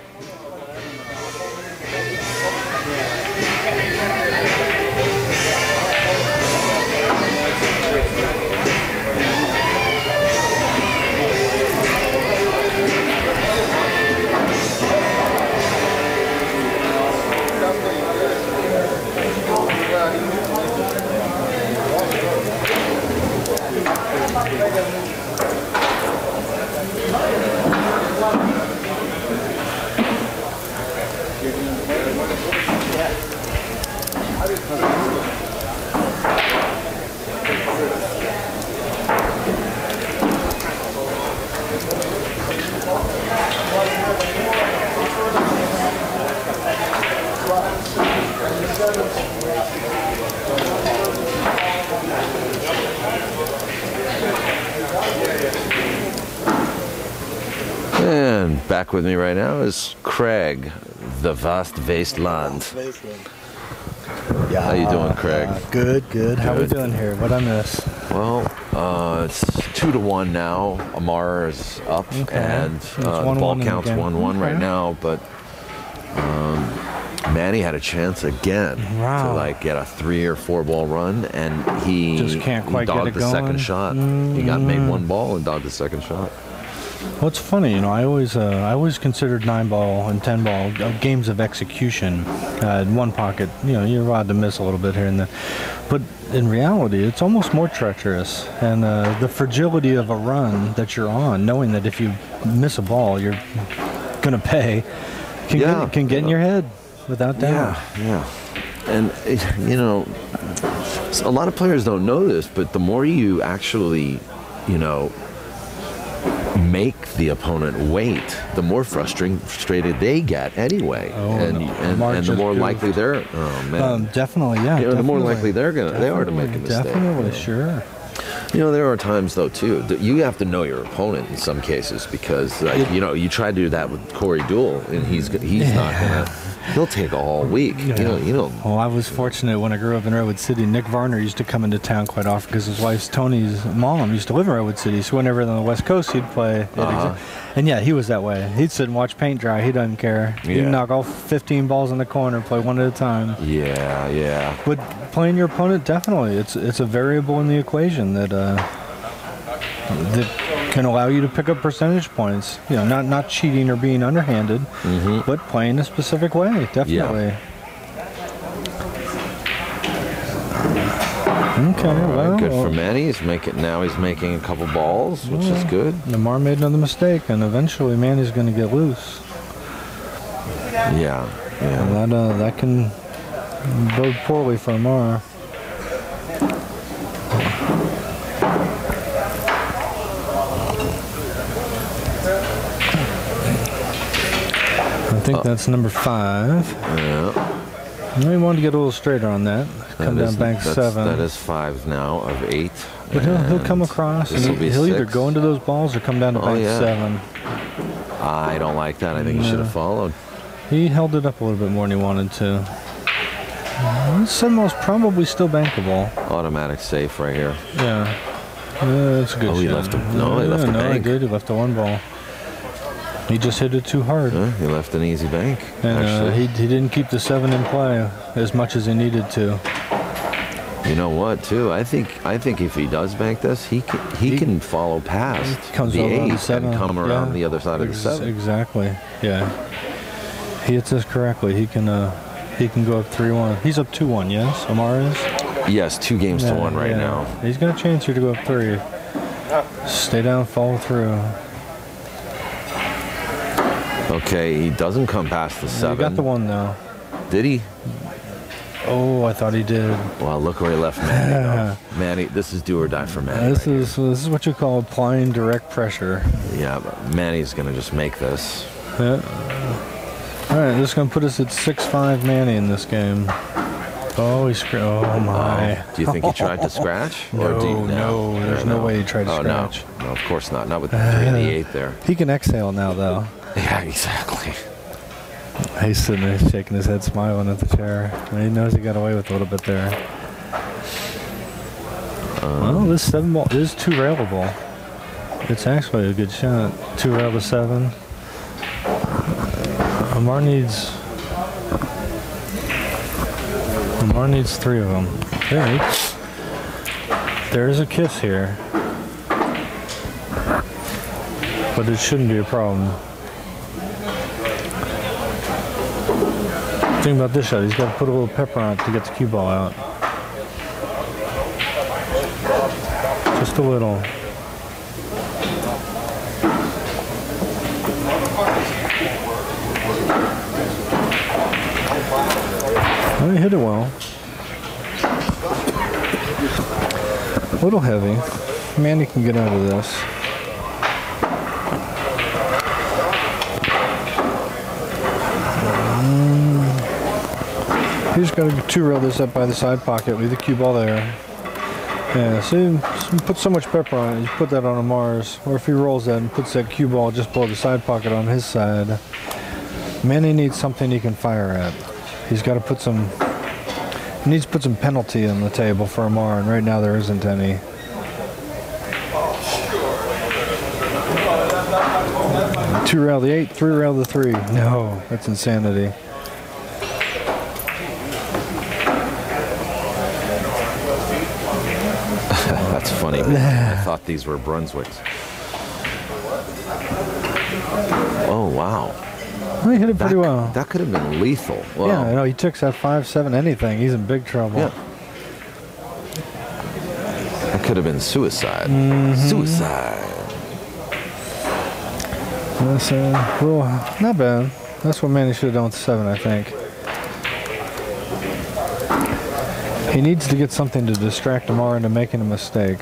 back with me right now is Craig, the vast wasteland. Yeah. How you doing, Craig? good, good. How we Good. doing here? What I miss? Well, uh, it's two to one now. Amar is up, Okay. and It's uh, the 1-1 ball in the counts game. one-one right Okay. now. But um, Manny had a chance again to Wow. like get a three or four ball run, and he Just can't he quite get dogged it the going. second shot. He got made Mm. one ball and dogged the second shot. Well, it's funny, you know. I always, uh, I always considered nine ball and ten ball uh, games of execution. Uh, in one pocket, you know, you're allowed to miss a little bit here and there, but in reality, it's almost more treacherous. And uh, the fragility of a run that you're on, knowing that if you miss a ball, you're gonna pay, can Yeah. get, can get in your head without doubt. Yeah, yeah. And you know, a lot of players don't know this, but the more you actually, you know, make the opponent wait, the more frustrating frustrated they get anyway, Oh, and no. and, and the more goofed. likely they're. Oh man. Um, definitely, yeah. You know, the more likely they're gonna they are to make a mistake. Definitely, sure. You know, there are times though too that you have to know your opponent in some cases because, like, you know, you try to do that with Corey Deuel, and he's he's not gonna. (laughs) He'll take a whole week. You know, you know. Well, I was fortunate when I grew up in Redwood City. Nick Varner used to come into town quite often because his wife's Tony's mom used to live in Redwood City. So whenever on the West Coast, he'd play. Uh-huh. And yeah, he was that way. He'd sit and watch paint dry. He doesn't care. Yeah. He'd knock all 15 balls in the corner, play one at a time. Yeah, yeah. But playing your opponent, definitely, it's it's a variable in the equation that uh, that can allow you to pick up percentage points. You know, not not cheating or being underhanded, Mm-hmm. but playing a specific way. Definitely. Okay, well, Good for Manny. He's making now. He's making a couple balls, which is good. Lamar made another mistake, and eventually Manny's going to get loose. Yeah, yeah. And that uh, that can bode poorly for Lamar. I think that's number five. Yeah. We wanted to get a little straighter on that. Come That down is- bank seven. That is five now of eight. But he'll, he'll come across and he, he'll either go into those balls or come down to Oh, bank yeah. seven. I don't like that. I think he should have followed. He held it up a little bit more than he wanted to. Uh, ball's probably still bankable. Automatic safe right here. Yeah. Yeah, that's a good Oh, he left a- no, he left a no, he did. He left a one ball. He just hit it too hard. Huh? He left an easy bank. And uh, he, he didn't keep the seven in play as much as he needed to. you know what? Too, I think I think if he does bank this, he can, he, He- can follow past Comes the eight the and come around yeah. the other side of the seven. Exactly. Yeah. He hits this correctly. He can uh, he can go up three one. He's up two one. Yes, Amar is. Yes, two games to one right yeah. now. He's got a chance here to go up three. Stay down, follow through. Okay, he doesn't come past the He seven. got the one though. Did he? Oh, I thought he did. Well, look where he left Manny. (laughs) Manny, this is do or die for Manny. This right is this is what you call applying direct pressure. yeah, but Manny's gonna just make this. Yeah. All right, this is gonna put us at six five Manny in this game. Oh, he scr- Oh, oh my. Do you think he tried to scratch? (laughs) No, do you, no, there's no way he tried to oh, scratch. No. no, of course not. Not with the three and the eight there. (laughs) He can exhale now, though. Yeah, exactly. He's sitting there shaking his head, smiling at the chair. He knows he got away with a little bit there. well, this seven ball is two railable. It's actually a good shot. Two rail to seven. Amar needs. Amar needs three of them. There, he- there's a kiss here. But it shouldn't be a problem. Thing about this shot, he's got to put a little pepper on it to get the cue ball out. Just a little. Oh, he hit it well. A little heavy. Manny can get out of this. You just got to two rail this up by the side pocket, leave the cue ball there. Yeah, you you put so much pepper on it, you put that on a Mars, or if he rolls that and puts that cue ball just below the side pocket on his side, Manny needs something he can fire at. He's got to put some, he needs to put some penalty on the table for Amar, and right now there isn't any. Two rail the eight, three rail the three. No, that's insanity. That's funny. I thought these were Brunswicks. Oh wow, Well, he hit it that, pretty well. that could have been lethal. Wow. Yeah, no, he took that five seven anything. He's in big trouble. Yeah. That could have been suicide. Mm-hmm. Suicide. That's uh, well, not bad. That's what Manny should have done with seven, I think. He needs to get something to distract Amar into making a mistake.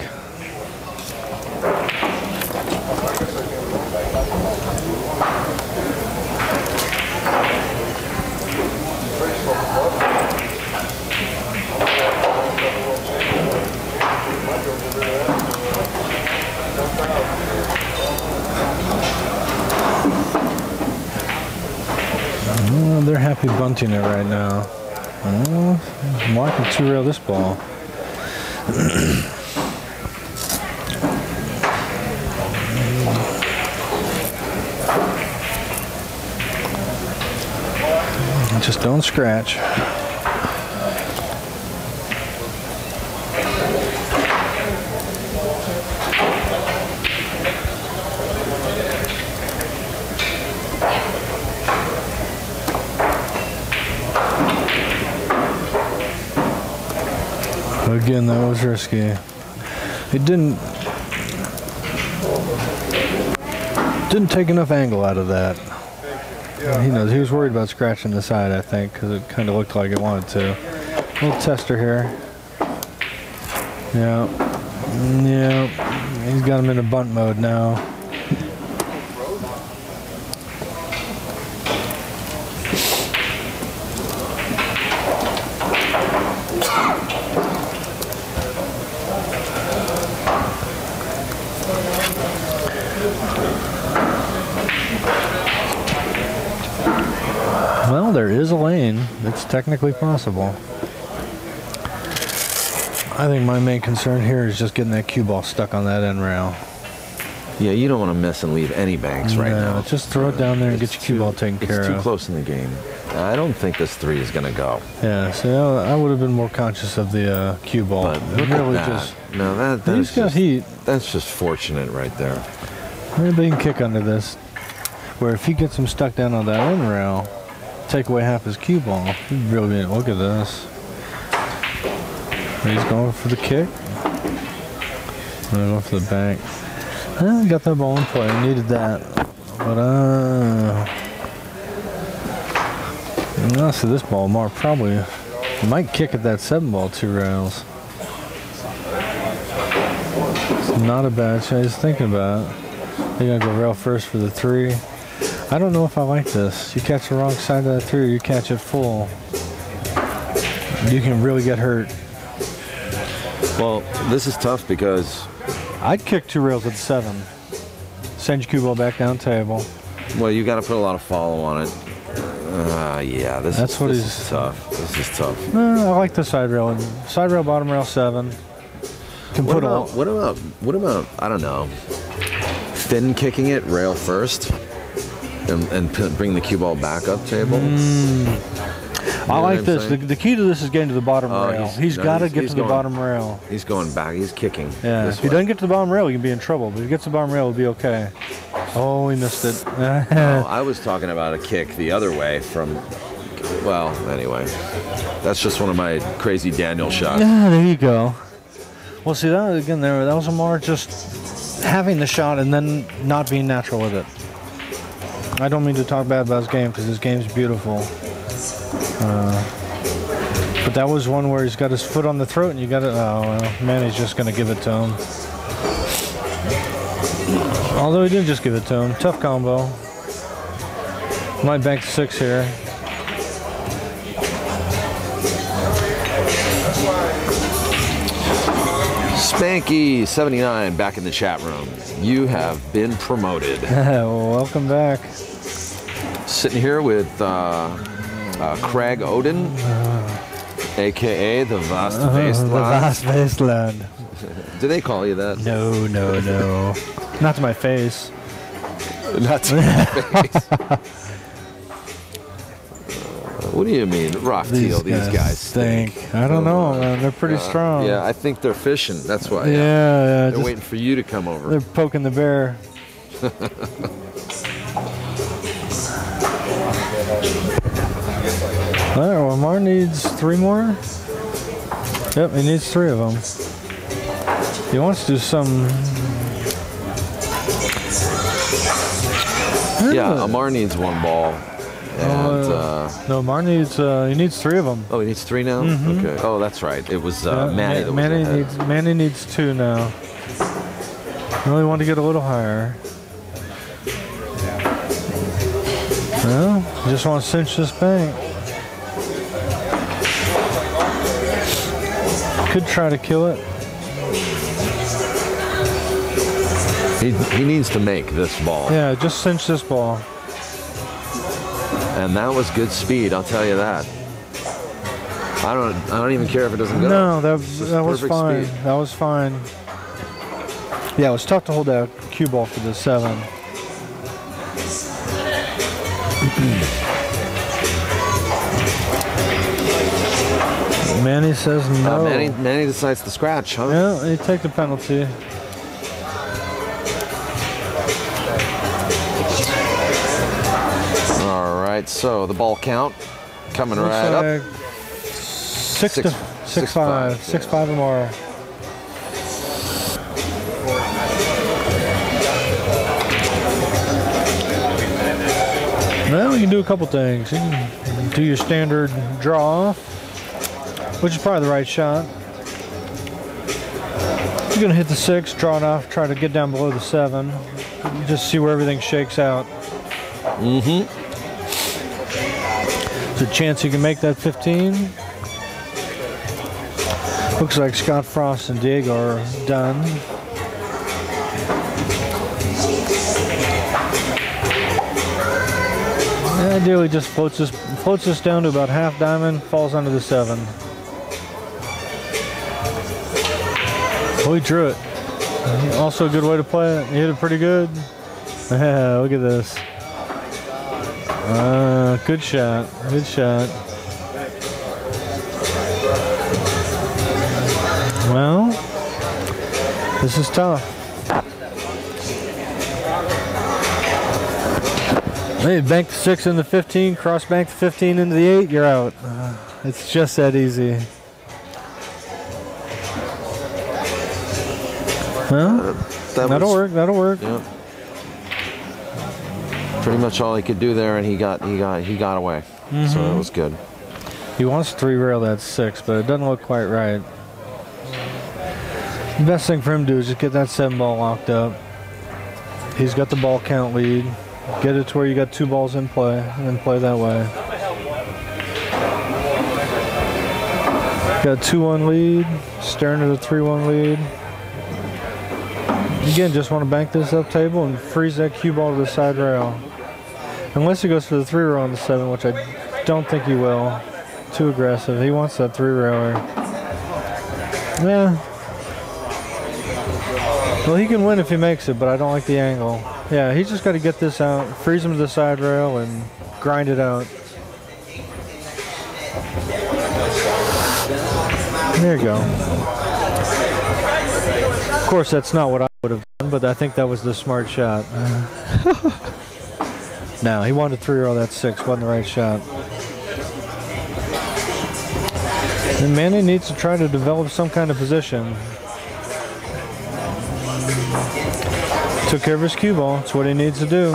Bunting it right now. Hmm, well, Mark can two rail this ball. (clears throat) Just don't scratch. Again, that was risky. It didn't didn't take enough angle out of that. He knows he was worried about scratching the side, I think, because it kind of looked like it wanted to. Little tester here. Yeah, Mm, yeah. He's got him in a bunt mode now. Well, there is a lane. It's technically possible. I think my main concern here is just getting that cue ball stuck on that end rail. Yeah, you don't want to miss and leave any banks right No, now. Just throw it down there and get It's your cue ball taken care of. it's too close in the game. I don't think this three is going to go. Yeah, so I would have been more conscious of the uh, cue ball. But look really at that. just no, that, he's that's got just, heat. that's just fortunate right there. Maybe he can kick under this. Where if he gets him stuck down on that end rail, take away half his cue ball. Really be, look at this. He's going for the kick. And going for the bank. Uh, got that ball in play. Needed that. But uh so this ball Mark probably might kick at that seven ball two rails. It's not a bad. He's thinking about it. They're gonna go rail first for the three. I don't know if I like this. You catch the wrong side of that three, or you catch it full. you can really get hurt. Well, this is tough because I'd kick two rails at seven. Send your cue ball back down table. well, you got to put a lot of follow on it. Uh, yeah, this That's is, what this is tough. This is tough. No, I like the side rail. Side rail, bottom rail, seven. Can What put about a what about what about I don't know, thin kicking it rail first, and, and p- bring the cue ball back up table. Mm. I what like I'm this. The, the key to this is getting to the bottom Oh, rail. he's- he's no, got to get to the going- bottom rail. He's going back. He's kicking. Yeah. If he doesn't get to the bottom rail, he can be in trouble. But if he gets to the bottom rail, he'll be okay. Oh, he missed it. Oh, (laughs) I was talking about a kick the other way from. Well, anyway, that's just one of my crazy Daniel shots. Yeah, there you go. Well, see that again. There, that was more just having the shot and then not being natural with it. I don't mean to talk bad about his game because his game's beautiful. Uh, but that was one where he's got his foot on the throat and you got to. Oh, well, Manny's just going to give it to him. Although he didn't just give it to him. Tough combo. Might bank six here. Spanky79 back in the chat room. You have been promoted. (laughs) Welcome back. Sitting here with uh, uh, Craig Odin, aka the Vast Uh, the Wasteland. vast wasteland. (laughs) Do they call you that? No, no, no. (laughs) Not to my face. Not to your face. What do you mean, rock teal? These guys stink. I don't know, man. They're pretty uh, strong. Yeah, I think they're fishing. That's why. yeah, yeah. They're just- waiting for you to come over. they're poking the bear. (laughs) All right, well, Mar needs three more. Yep, he needs three of them. He wants to do some. Yeah, Amar needs one ball. And, uh, No, Mar needs. Uh, he needs three of them. oh, he needs three now? Okay. Oh, that's right. It was uh, Yeah, Manny was Manny ahead. needs Manny needs two now. I Really want to get a little higher. Well, just want to cinch this bank. Could try to kill it. He, he needs to make this ball. Yeah, just cinch this ball. And that was good speed, I'll tell you that. I don't I don't even care if it doesn't go. No, that that was fine. speed. That was fine. Yeah, it was tough to hold that cue ball for the seven. Manny says no. Uh, Manny, Manny decides to scratch, huh? Yeah, he take the penalty. Right, so the ball count coming Looks right up. like Six, Six- to six six five, five, six yeah. five or more. Well, you can do a couple things. You can do your standard draw which is probably the right shot. You're gonna hit the six, draw it off, try to get down below the seven. Just see where everything shakes out. Mm-hmm. There's a chance you can make that 15. Looks like Scott Frost and Dig are done. Ideally, just floats this floats this down to about half diamond, falls under the seven. Oh, he drew it. Also, a good way to play it. He hit it pretty good. Yeah, (laughs) look at this. Uh, good shot. Good shot. Well, this is tough. Hey, bank the six into 15, cross bank the 15 into the eight, you're out. Uh, it's just that easy. Well, That that'll was work. That'll work. Pretty much all he could do there, and he got he got he got away. So Mm-hmm. that was good. He wants three rail that six, but it doesn't look quite right. The best thing for him to do is just get that seven ball locked up. He's got the ball count lead. Get it to where you got two balls in play, and then play that way. Got a 2-1 lead, staring at a 3-1 lead. Again, just want to bank this up table and freeze that cue ball to the side rail. Unless he goes for the three rail on the seven, which I don't think he will. Too aggressive. He wants that three railer. Yeah. Well, he can win if he makes it, but I don't like the angle. Yeah, he's just got to get this out, freeze him to the side rail, and grind it out. There you go. Of course, that's not what I would have done, but I think that was the smart shot. (laughs) no, he wanted three roll that six, wasn't the right shot. And Manny needs to try to develop some kind of position. Took care of his cue ball. That's what he needs to do.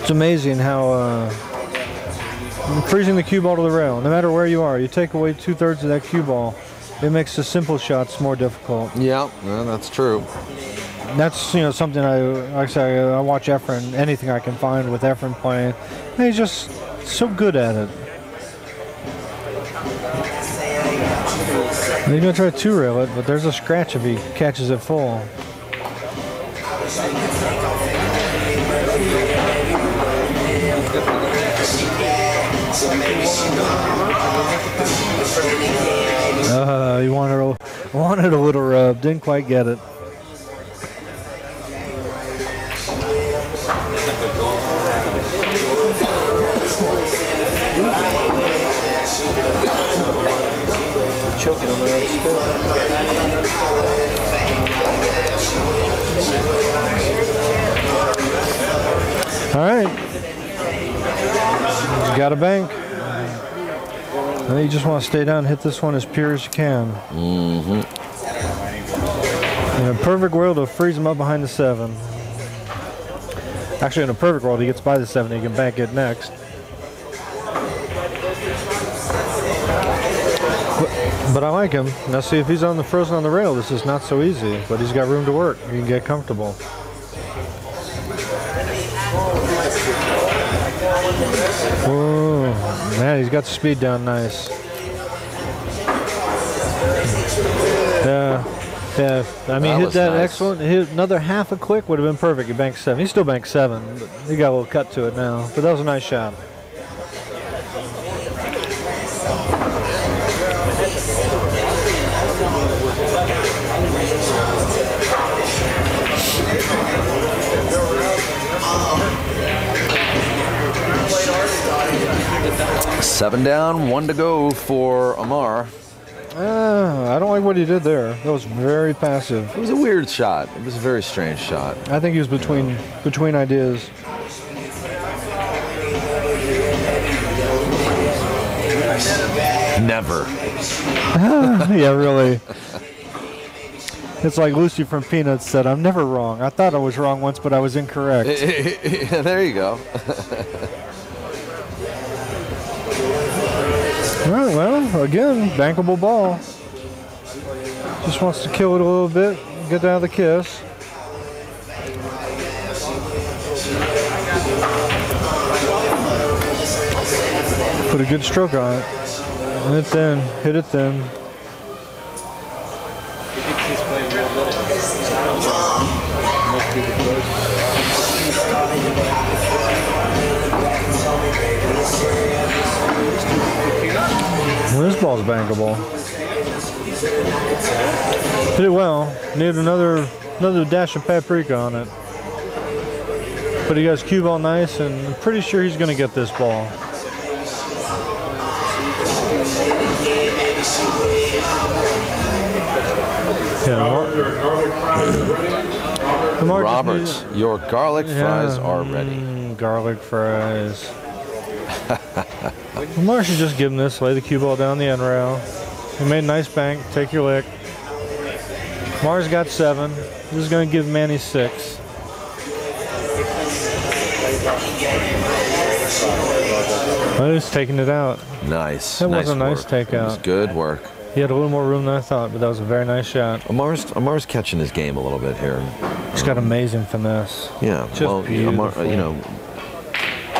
It's amazing how uh, freezing the cue ball to the rail, no matter where you are, you take away two thirds of that cue ball, it makes the simple shots more difficult. Yeah, yeah, that's true. That's you know something I like I say I watch Efren anything I can find with Efren playing. And he's just so good at it. He's gonna try to two rail it, but there's a scratch if he catches it full. Uh, he wanted a, wanted a little rub, didn't quite get it. All right. You got a bank. I think you just want to stay down and hit this one as pure as you can. Mm-hmm. In a perfect world, he'll freeze him up behind the seven. Actually, in a perfect world, he gets by the seven, he can bank it next. But, I like him. Now see if he's on the frozen on the rail. This is not so easy, but he's got room to work. He can get comfortable. Whoa, man, he's got the speed down nice. Yeah, yeah. I mean, That hit that nice. excellent. Hit another half a click would have been perfect. He banked seven. He still banked seven, but he got a little cut to it now. But that was a nice shot. Seven down, one to go for Amar. Uh, I don't like what he did there. That was very passive. It was a weird shot. It was a very strange shot. I think he was between between ideas. Never. (laughs) yeah, really. It's like Lucy from Peanuts said, I'm never wrong. I thought I was wrong once, but I was incorrect. (laughs) there you go. (laughs) All right, well, again, bankable ball. Just wants to kill it a little bit, get of the kiss. Put a good stroke on it. Hit it thin, hit it thin. Well, this ball's bankable. It well. Need another another dash of paprika on it. But he got his cue ball nice, and I'm pretty sure he's going to get this ball. Yeah, Mar- (coughs) the Mar just Roberts, needed- your garlic fries Yeah, are ready. mm, garlic fries. (laughs) Amar should just give him this, lay the cue ball down the end rail. He made a nice bank, take your lick. Mars got seven. This is going to give Manny six. Well, he's taking it out. Nice. That nice was a nice work. It was takeout. good work. He had a little more room than I thought, but that was a very nice shot. Amar's, Amar's catching his game a little bit here. He's got amazing finesse. Yeah. Just well, Amar, uh, you know,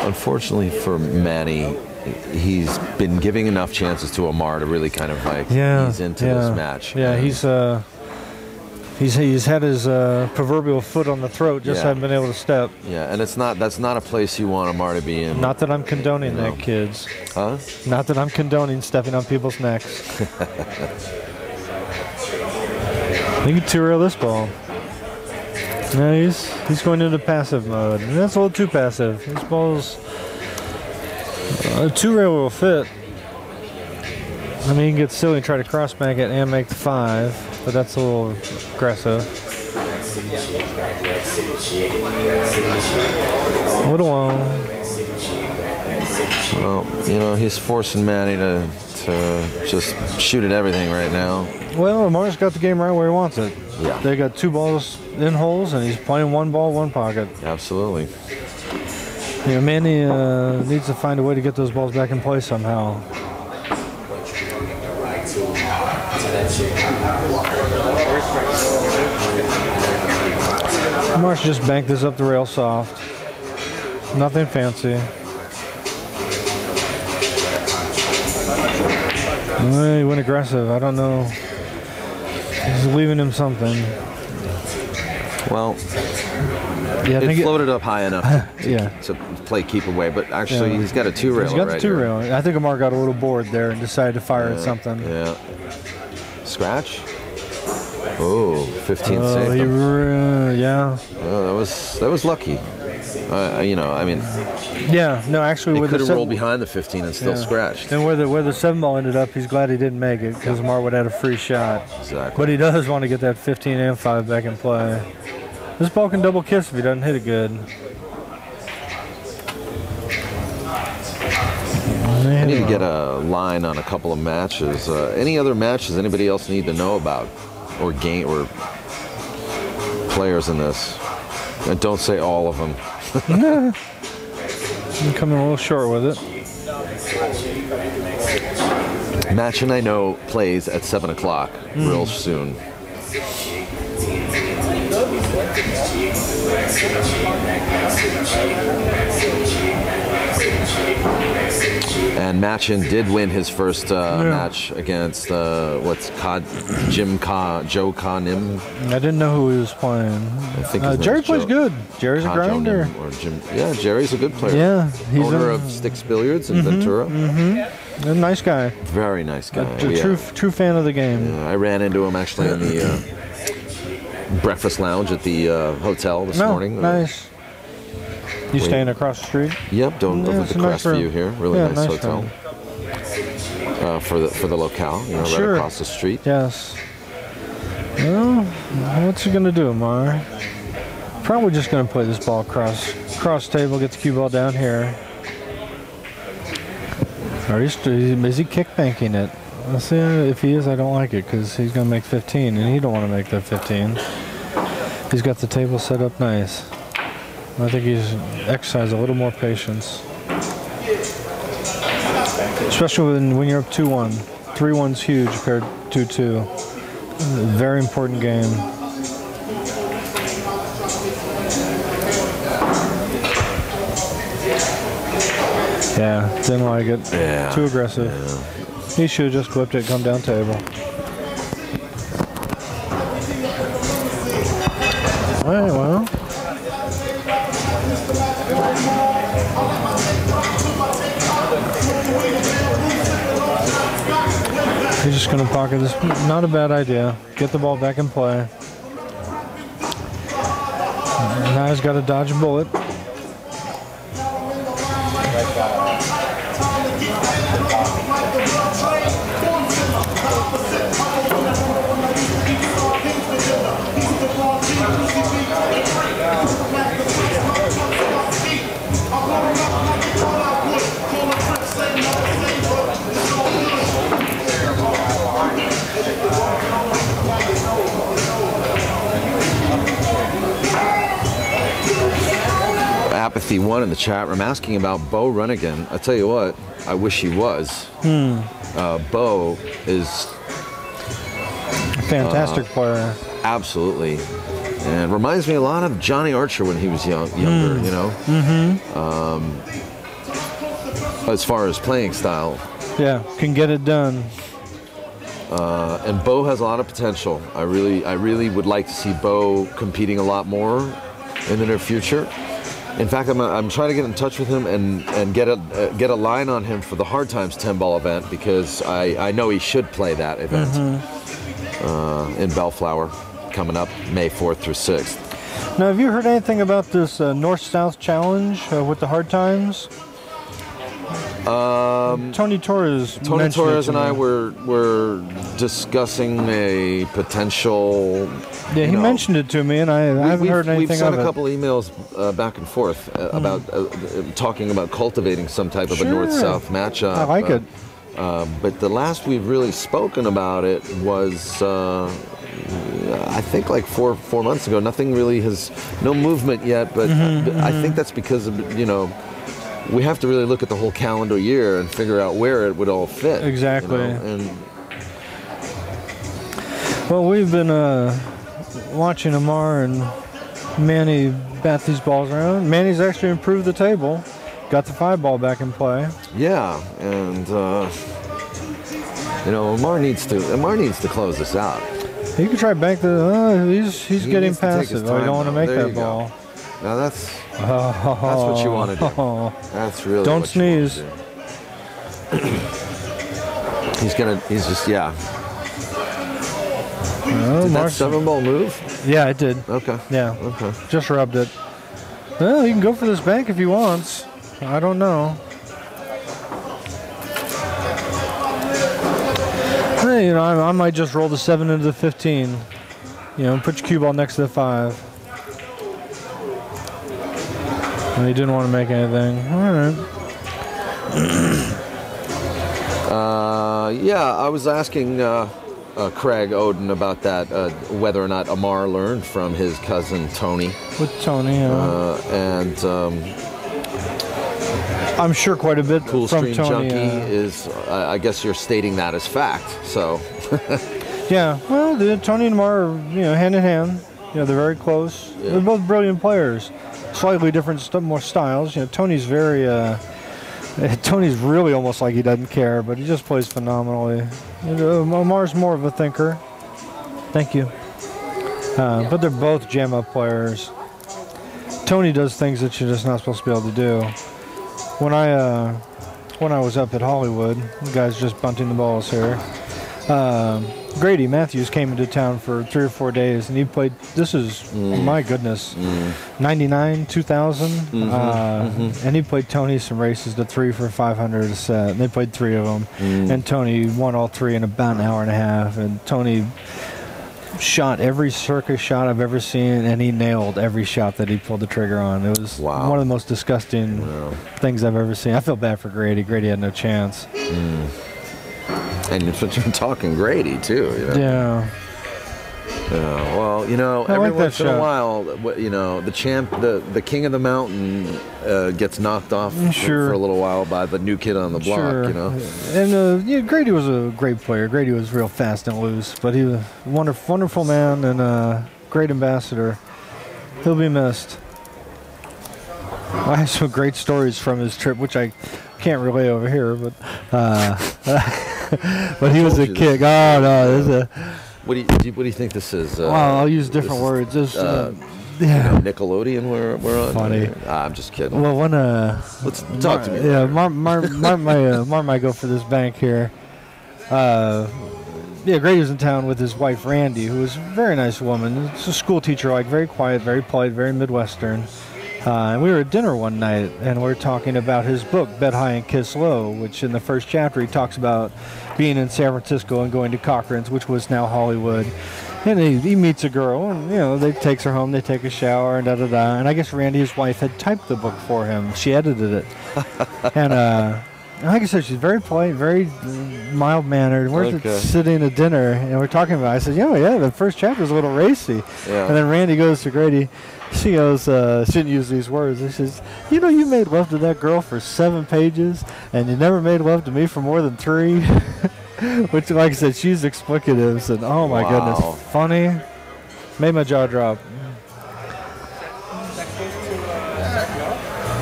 unfortunately for Manny, he's been giving enough chances to Amar to really kind of like yeah, ease into yeah. this match. Yeah, he's uh, he's he's had his uh, proverbial foot on the throat, just Yeah. haven't been able to step. yeah, and it's not that's not a place you want Amar to be in. Not that I'm condoning No. that, kids. huh? Not that I'm condoning stepping on people's necks. (laughs) you can two-rail this ball. No, he's he's going into passive mode. And that's a little too passive. This ball's uh, two-rail will fit. I mean, you can get silly and try to cross-bank it and make the five, but that's a little aggressive. Little one. Well, you know, he's forcing Manny to to just shoot at everything right now. Well, Amar's got the game right where he wants it. Yeah. They got two balls in holes, and he's playing one ball, one pocket. Absolutely. Know, Manny uh, needs to find a way to get those balls back in play somehow. Marsh just banked this up the rail soft. Nothing fancy. Well, he went aggressive. I don't know. He's leaving him something. Well, Yeah, it think it- floated up high enough (sighs) yeah. to play keep away, but actually Yeah. he's got a two rail. He's got right the two rail. I think Amar got a little bored there and decided to fire at something. Yeah. Scratch. Oh, 15 Oh, saved he him. yeah, Oh, that was that was lucky. Uh, you know, I mean, yeah. No, actually, he with could the have rolled behind the 15 and still yeah. scratched. And where the where the seven ball ended up, he's glad he didn't make it because Amar would have had a free shot. Exactly. But he does want to get that 15 and five back in play. This ball can double kiss if he doesn't hit it good. I need to get a line on a couple of matches. Uh, any other matches anybody else need to know about, or game or players in this? And don't say all of them. (laughs) I'm coming a little short with it. Match and I know plays at seven o'clock real soon. And Machin did win his first uh, match against uh, what's Ka, Jim Ka, Joe Ka Nim. I didn't know who he was playing. I think Uh, Jerry plays Joe- good. Jerry's a Ka Jo grinder. Or Jim. Yeah, Jerry's a good player. Yeah, he's owner a, of Sticks Billiards in Ventura. a nice guy. Very nice guy. A We, uh, true true fan of the game. Uh, I ran into him actually in the uh, breakfast lounge at the uh, hotel this no, morning. Uh, nice. You wait. staying across the street? Yep, don't Yeah, over the nice crest view here. Really Yeah, nice, nice hotel. Uh, for the for the locale, you know, Sure. right across the street. Yes. Well, what's he gonna do, Mar? Probably just gonna play this ball cross cross table, get the cue ball down here. Or he's, is he kick banking it? Let's see if he is. I don't like it because he's gonna make 15, and he don't want to make that 15. He's got the table set up nice. I think he's exercised a little more patience. Especially when, when you're up 2-1. 3-1's huge compared to 2-2. Very important game. Yeah, didn't like it. Yeah. Too aggressive. He should have just whipped it, come down table. All right, well. He's just going to pocket this. Not a bad idea. Get the ball back in play. Now he's got to dodge a bullet. Apathy one in the chat room asking about Bo Runnigan. I tell you what, I wish he was. Hmm. Uh, Bo is a Fantastic player. absolutely, and reminds me a lot of Johnny Archer when he was young, younger. Hmm. You know, as far as playing style. Yeah, can get it done. Uh, and Bo has a lot of potential. I really, I really would like to see Bo competing a lot more in the near future. In fact, I'm, I'm trying to get in touch with him and, and get a uh, get a line on him for the Hard Times 10 ball event because I, I know he should play that event uh, in Bellflower coming up May 4th through 6th. Now, have you heard anything about this uh, North-South challenge uh, with the hard times? Um, Tony Torres. Tony Torres to and I were were discussing a potential. Yeah, he know, mentioned it to me, and I, I we- haven't we've, heard anything We've sent a it. couple emails uh, back and forth uh, about uh, talking about cultivating some type of a north-south matchup. I like uh, it. uh, but the last we've really spoken about it was, uh, I think, like four four months ago. Nothing really has, no movement yet. But Mm-hmm, I think that's because of you know. We have to really look at the whole calendar year and figure out where it would all fit. you Exactly. know, And Well, we've been uh, watching Amar and Manny bat these balls around. Manny's actually improved the table, got the five ball back in play. Yeah, and uh, you know, Amar needs to Amar needs to close this out. He could try back the. Uh, he's he's He getting needs to take passive. You time, don't want to make that ball. go. Now that's Oh, That's what you wanna do. (laughs) That's really Don't sneeze. he's gonna. He's just yeah. Oh, Did that seven ball move? yeah, it did. Okay. Yeah, Okay. just rubbed it. Well, he can go for this bank if he wants. I don't know. Hey, you know, I, I might just roll the seven into the fifteen. You know, put your cue ball next to the five. And he didn't want to make anything. All right. (clears throat) Uh, yeah, I was asking uh, uh, Craig Odin about that, uh, whether or not Amar learned from his cousin Tony, With Tony, yeah. uh, and um, I'm sure quite a bit Cool from Stream Tony. Junkie is. I guess you're stating that as fact. So (laughs) Yeah, well, the, Tony and Amar are you know hand in hand. You know, they're very close. Yeah. They're both brilliant players, slightly different, more styles. You know, Tony's very. Uh, (laughs) Tony's really almost like he doesn't care, but he just plays phenomenally. You know, Mar's more of a thinker. Thank you. Uh, but they're both jam up players. Tony does things that you're just not supposed to be able to do. When I uh, when I was up at Hollywood, the guys just bunting the balls here. Um, Grady Mathews came into town for three or four days, and he played. This is mm. my goodness, mm. '99, 2000, mm-hmm. uh, mm-hmm. and he played Tony some races to three for 500 a set. And they played three of them, mm. and Tony won all three in about an hour and a half. And Tony shot every circus shot I've ever seen, and he nailed every shot that he pulled the trigger on. It was Wow. one of the most disgusting things I've ever seen. I feel bad for Grady. Grady had no chance. And you're (laughs) you're talking Grady too. You know? Yeah. Yeah, well, you know, I every like once in a while, you know, the champ, the the king of the mountain, uh, gets knocked off for- Sure. for a little while by the new kid on the block. Sure. You know, And uh, yeah, Grady was a great player. Grady was real fast and loose, but he was a wonderful, wonderful man and a great ambassador. He'll be missed. I have some great stories from his trip, which I can't relay over here, but uh, (laughs) but he was a kid. Oh no, this is a, what do you what do you think this is? Uh, well, I'll use different words. This, uh, uh, yeah. Nickelodeon. We're we're on. Funny. Ah, I'm just kidding. Well, when uh, Let's talk to Mar- me. Yeah, Mar, Mar, Mar, might, uh, Mar might go for this bank here. Uh, yeah, Grady was in town with his wife Randy, who was a very nice woman. She's a school teacher, like very quiet, very polite, very Midwestern. Uh, and we were at dinner one night, and we are talking about his book, Bet High and Kiss Low, which in the first chapter he talks about being in San Francisco and going to Cochran's, which was now Hollywood. And he, he meets a girl, and you know, they takes her home, they take a shower, and da da da. And I guess Randy, his wife, had typed the book for him. She edited it, (laughs) and uh, like I said, she's very polite, very mild mannered. We're Okay. sitting at dinner, and we're talking about. It. I said, "Yeah, yeah, the first chapter is a little racy." Yeah. And then Randy goes to Grady. She goes, uh, shouldn't use these words. He says, "You know, you made love to that girl for seven pages, and you never made love to me for more than three. (laughs) Which, like I said, she's explicatives, and oh my Wow. goodness, funny. Made my jaw drop.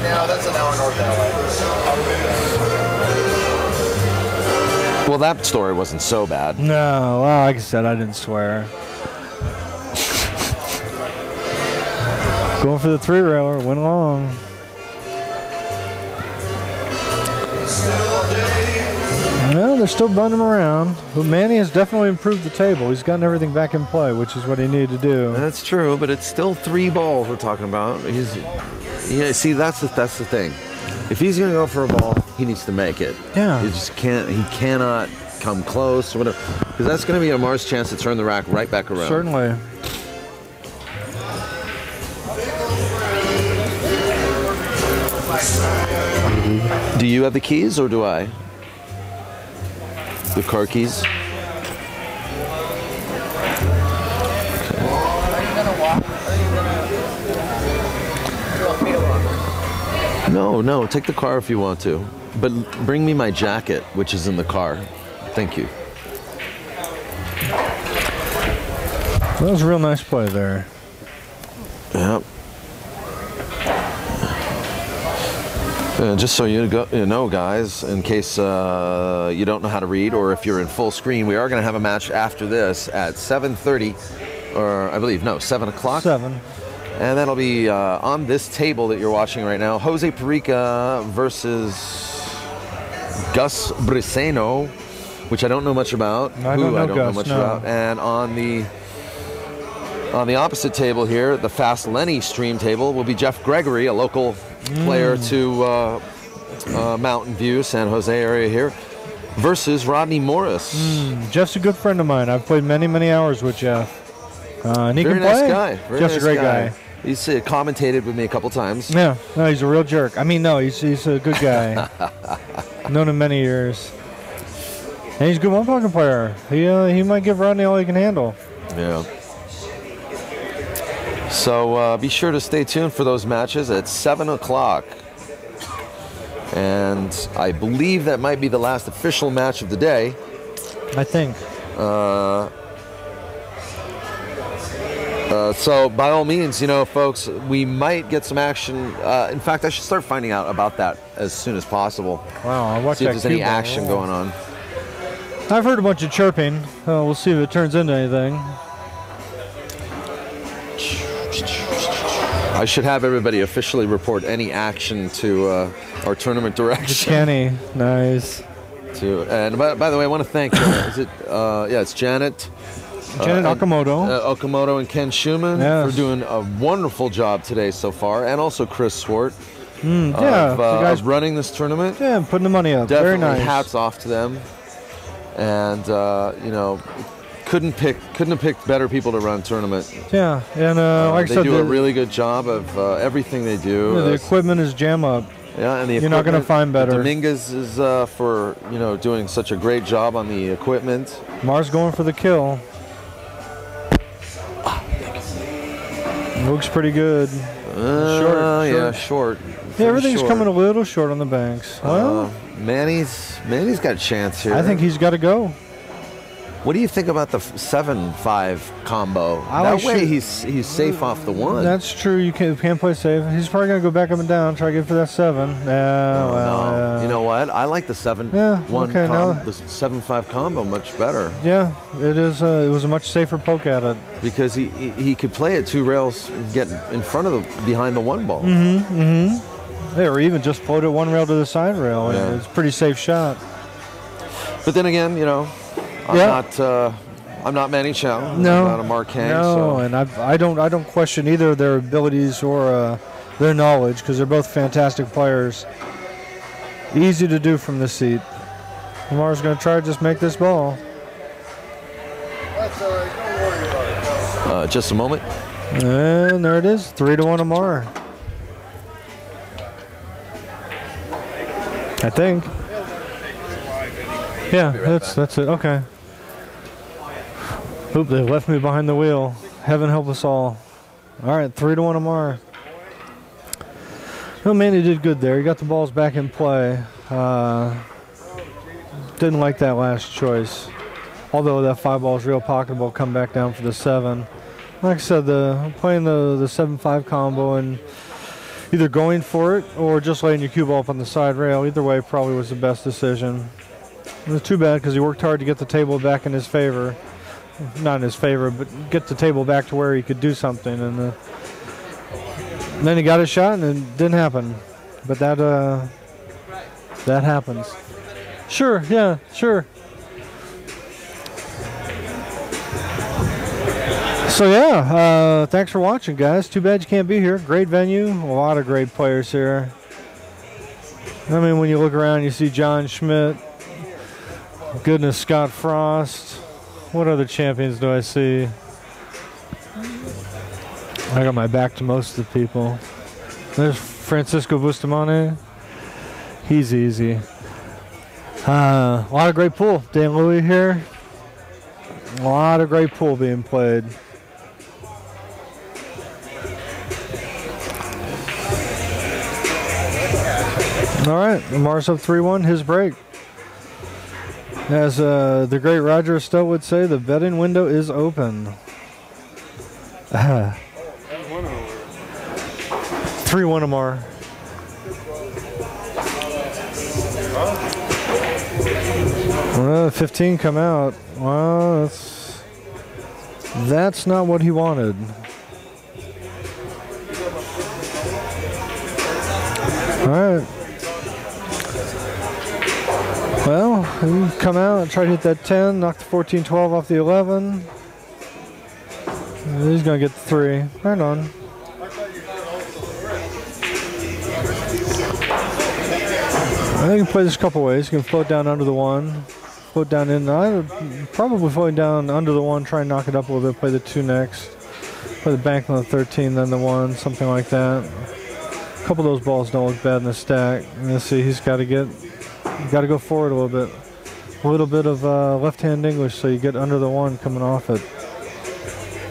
Now that's an hour north LA. Well, that story wasn't so bad. No, well, like I said, I didn't swear. Going for the three railer, went along. No, they're still bunting him around. But Manny has definitely improved the table. He's gotten everything back in play, which is what he needed to do. That's true, but it's still three balls we're talking about. He's, yeah. See, that's the that's the thing. If he's gonna go for a ball, he needs to make it. Yeah. He just can't. He cannot come close or whatever, because that's gonna be a Mars chance to turn the rack right back around. Certainly. Do you have the keys or do I? The car keys. Are you gonna walk? Are you gonna? You want me to walk? No, no. Take the car if you want to, but bring me my jacket, which is in the car. Thank you. That was a real nice play there. Yep. Uh, just so you, go, you know, guys, in case uh, you don't know how to read, or if you're in full screen, we are going to have a match after this at 7:30, or I believe no, 7 o'clock, Seven. and that'll be uh, on this table that you're watching right now. Jose Parica versus Gus Briseno, which I don't know much about. I who don't know I don't Gus, know much no. about, and on the on the opposite table here, the Fast Lenny stream table, will be Jeff Gregory, a local player to uh, uh, Mountain View, San Jose area here, versus Rodney Morris. Jeff's a good friend of mine. I've played many, many hours with Jeff. Uh, and he Very can nice play. guy. Very Jeff's nice a great guy. He's uh, commentated with me a couple times. Yeah, no, he's a real jerk. I mean, no, he's, he's a good guy. (laughs) Known him many years. And he's a good one pocket player. He uh, he might give Rodney all he can handle. Yeah. So uh, be sure to stay tuned for those matches at 7 o'clock. And I believe that might be the last official match of the day. I think. Uh, so by all means, you know, folks, we might get some action. Uh, in fact, I should start finding out about that as soon as possible. Wow, I watched See if there's any action going on. I've heard a bunch of chirping. Uh, we'll see if it turns into anything. I should have everybody officially report any action to uh, our tournament director. Kenny, nice. To and by, by the way, I want to thank. Uh, is it? Uh, yeah, it's Janet. Janet and- Okamoto. uh, Okamoto and Ken Schumann Yes. for doing a wonderful job today so far, and also Chris Swart Mm, yeah, of, uh, guys, running this tournament. yeah, putting the money up. Definitely Very nice. hats off to them. And uh, you know, couldn't pick couldn't have picked better people to run tournament. Yeah, and uh, Uh, like I they said, do the, a really good job of uh, everything they do. yeah, the equipment is jam up. yeah, and the you're not gonna find better. Dominguez is uh, for you know doing such a great job on the equipment. Mars going for the kill. Looks pretty good. Uh, Short, yeah, short. short. Yeah, everything's short. coming a little short on the banks. Well, Uh, Manny's Manny's got a chance here. I think he's got to go. What do you think about the seven five combo? I that way shoot- he's he's safe off the one. That's true. You can, can play safe. He's probably gonna go back up and down, try to get for that seven. Yeah, Oh, well, no. yeah. You know what? I like the seven Yeah, one okay, com- now- the seven five combo much better Yeah, it is. Uh, it was a much safer poke at it. because he, he he could play it two rails, and get in front of the behind the one ball. Mm-hmm. Yeah, or even just float it one rail to the side rail. Yeah. It's a pretty safe shot. But then again, you know, I'm Yeah. not uh, I'm not Manny Chau. No, I'm not Amar Kang. no, so and I, I don't, I don't question either of their abilities or uh, their knowledge because they're both fantastic players. Easy to do from the seat. Amar's going to try to just make this ball. uh, just a moment. And there it is, three to one Amar. I think. Yeah, that's that's it. Okay. Oop, they left me behind the wheel. Heaven help us all. All right, three to one Amar. Well, Manny did good there. He got the balls back in play. Uh, didn't like that last choice. Although that five ball is real pocketable, come back down for the seven like I said, the playing the the seven five combo and either going for it or just laying your cue ball up on the side rail. Either way, probably was the best decision. It was too bad because he worked hard to get the table back in his favor. Not in his favor, but get the table back to where he could do something. And, uh, and then he got a shot and it didn't happen. But that uh, that happens. Sure, yeah, sure. So yeah, uh, thanks for watching, guys. Too bad you can't be here. Great venue, a lot of great players here. I mean, when you look around, you see John Schmidt. Goodness, Scott Frost. What other champions do I see? I got my back to most of the people. There's Francisco Bustamante. He's easy. Uh, a lot of great pool. Dan Louie here. A lot of great pool being played. All right, Amar's up 3 1, his break. As uh, the great Roger Stowe would say, the betting window is open. (laughs) 3 1 Amar. Well, 15 come out. Well, that's, that's not what he wanted. All right. Well, come out try to hit that 10, knock the 14 12 off the 11. He's going to get the 3. Right on. I think you can play this a couple ways. You can float down under the 1, float down in. I would probably floating down under the 1, try and knock it up a little bit, play the 2 next. Play the bank on the 13, then the 1, something like that. A couple of those balls don't look bad in the stack. Let's see, he's got to get got to go forward a little bit. A little bit of uh, left-hand English so you get under the one coming off it.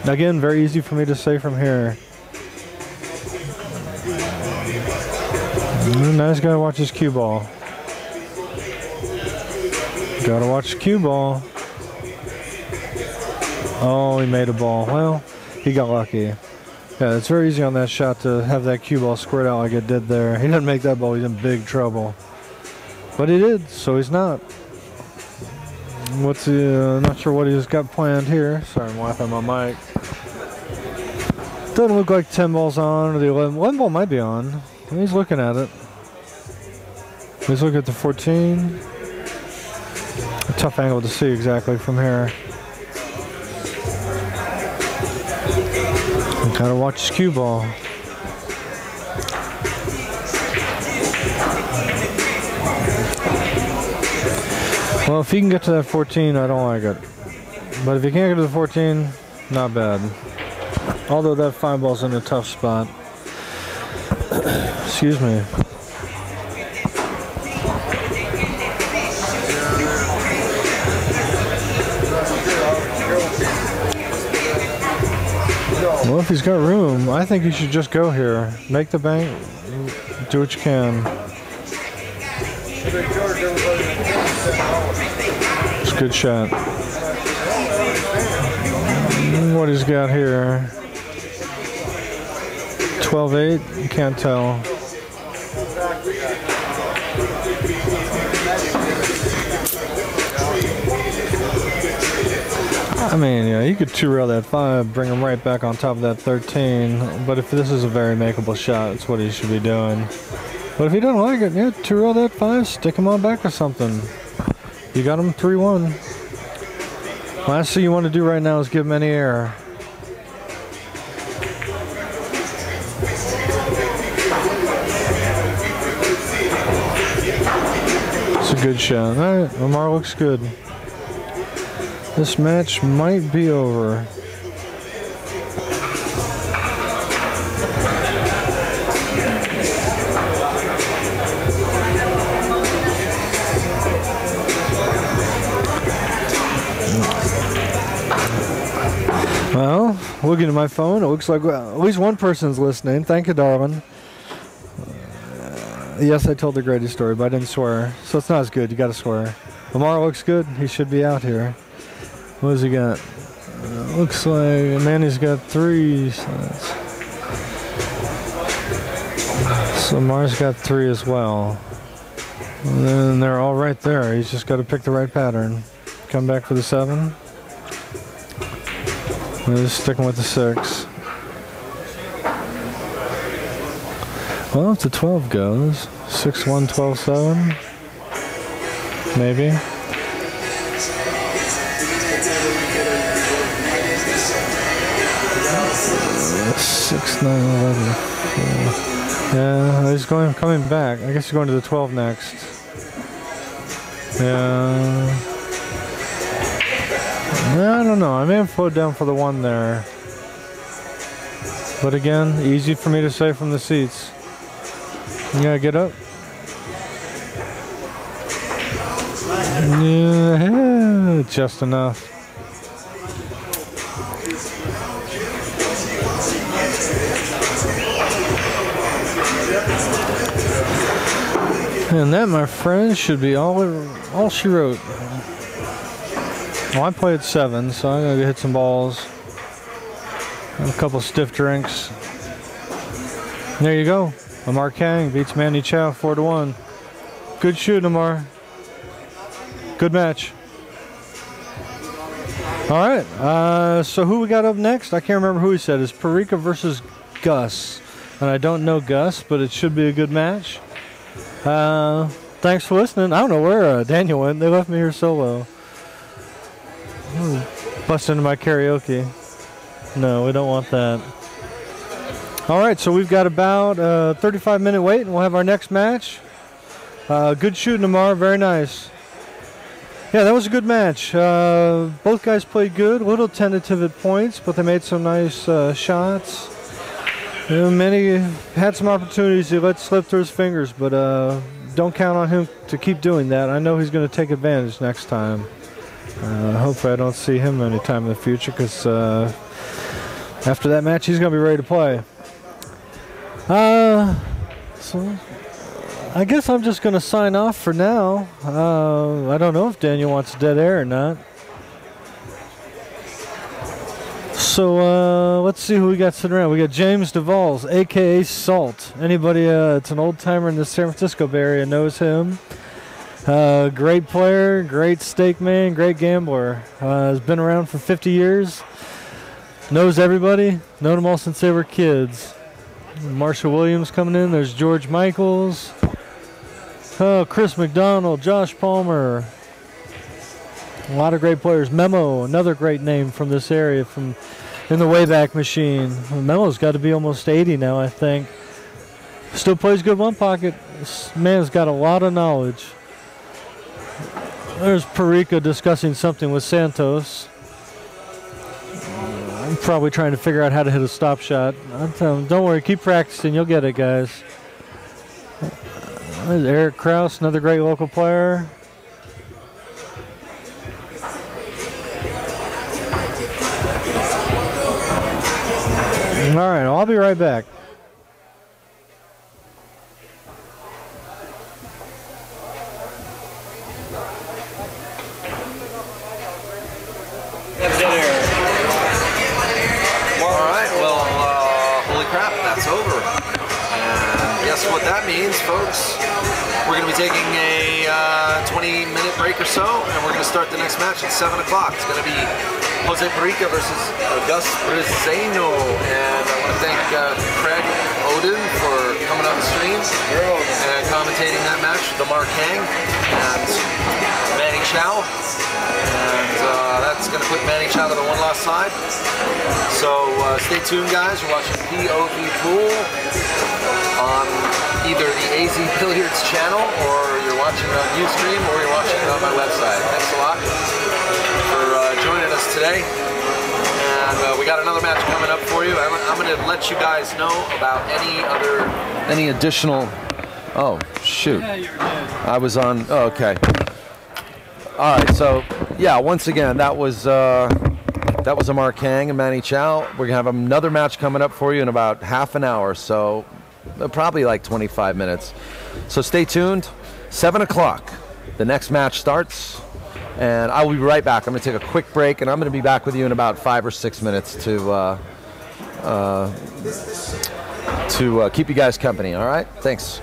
Again, very easy for me to say from here. Mm, nice guy to watch his cue ball. Gotta watch the cue ball. Oh, he made a ball. Well, he got lucky. Yeah, it's very easy on that shot to have that cue ball squared out like it did there. He didn't make that ball, he's in big trouble. But he did, so he's not. What's he, uh, not sure what he's got planned here. Sorry, I'm laughing my mic. Doesn't look like 10 balls on, or the 11. 11 ball might be on. He's looking at it. He's looking at the 14. A tough angle to see exactly from here. Gotta watch his cue ball. Well, if he can get to that 14, I don't like it. But if he can't get to the 14, not bad. Although that fine ball's in a tough spot. (coughs) Excuse me. Well, if he's got room, I think he should just go here. Make the bank, do what you can. Good shot. What he's got here. 12-8, you can't tell. I mean, yeah, you could two rail that five, bring him right back on top of that 13. But if this is a very makeable shot, it's what he should be doing. But if he doesn't like it, yeah, two rail that five, stick him on back or something. You got him 3 1. Last thing you want to do right now is give him any air. It's a good shot. All right, Amar looks good. This match might be over. Looking at my phone, it looks like at least one person's listening. Thank you, darling. Uh, yes, I told the greatest story, but I didn't swear. So it's not as good. You got to swear. Amar looks good. He should be out here. What has he got? Uh, looks like Manny's got three. So Amar's got three as well. And then they're all right there. He's just got to pick the right pattern. Come back for the seven. And just sticking with the six. Well, if the 12 goes, 6 1 12 7. Maybe. Six, nine, eleven. Yeah, he's going coming back. I guess he's going to the twelve next. Yeah. I don't know. I may have flowed down for the one there. But again, easy for me to say from the seats. Yeah, get up. Yeah, just enough. And that, my friend, should be all all she wrote. Well, I at seven, so I'm gonna go hit some balls. Have a couple stiff drinks. There you go. Amar Kang beats Manny Chau four to one. Good shoot, Amar. Good match. All right. Uh, so who we got up next? I can't remember who he said. It's Parica versus Gus, and I don't know Gus, but it should be a good match. Uh, thanks for listening. I don't know where uh, Daniel went. They left me here solo. Bust into my karaoke. No, we don't want that. All right, so we've got about a 35 minute wait, and we'll have our next match. Uh, good shooting tomorrow. Very nice. Yeah, that was a good match. Uh, both guys played good. A little tentative at points, but they made some nice uh, shots. Manny had some opportunities he let slip through his fingers, but uh, don't count on him to keep doing that. I know he's going to take advantage next time. Uh, hopefully, I don't see him anytime in the future because uh, after that match, he's going to be ready to play. Uh, so I guess I'm just going to sign off for now. Uh, I don't know if Daniel wants dead air or not. So uh, let's see who we got sitting around. We got James DeValls, aka Salt. Anybody? Uh, it's an old timer in the San Francisco Bay Area knows him. Uh, great player, great stake man, great gambler. Uh, has been around for 50 years. Knows everybody. Known them all since they were kids. Marshall Williams coming in. There's George Michaels. Oh, Chris McDonald, Josh Palmer. A lot of great players. Memo, another great name from this area from in the Wayback Machine. Memo's got to be almost 80 now, I think. Still plays good one pocket. This man's got a lot of knowledge. There's Parica discussing something with Santos. I'm probably trying to figure out how to hit a stop shot. I'm telling don't worry, keep practicing. You'll get it, guys. There's Eric Kraus, another great local player. All right, I'll be right back. What that means, folks? We're going to be taking a 20-minute break or so, and we're going to start the next match at 7 o'clock. It's going to be Jose Parica versus uh, Gus Briseño. And I want to thank uh, Craig Odin for coming on the stream and commentating that match the Amar Kang and Manny Chau. And uh, that's going to put Manny Chau to the one-loss side. So uh, stay tuned, guys. You're watching POV Pool on either the AZ Billiards channel, or you're watching it on Ustream, or you're watching it on my website. Thanks a lot for uh, joining us today. And uh, we got another match coming up for you. I'm, I'm going to let you guys know about any other. Any additional? Oh shoot! I was on. Oh, okay. All right. So yeah, once again, that was uh, that was Amar Kang and Manny Chau. We're gonna have another match coming up for you in about half an hour. So uh, probably like 25 minutes. So stay tuned. Seven o'clock. The next match starts. And I will be right back. I'm to take a quick break, and I'm to be back with you in about five or six minutes to uh, uh, to uh, keep you guys company. All right? Thanks.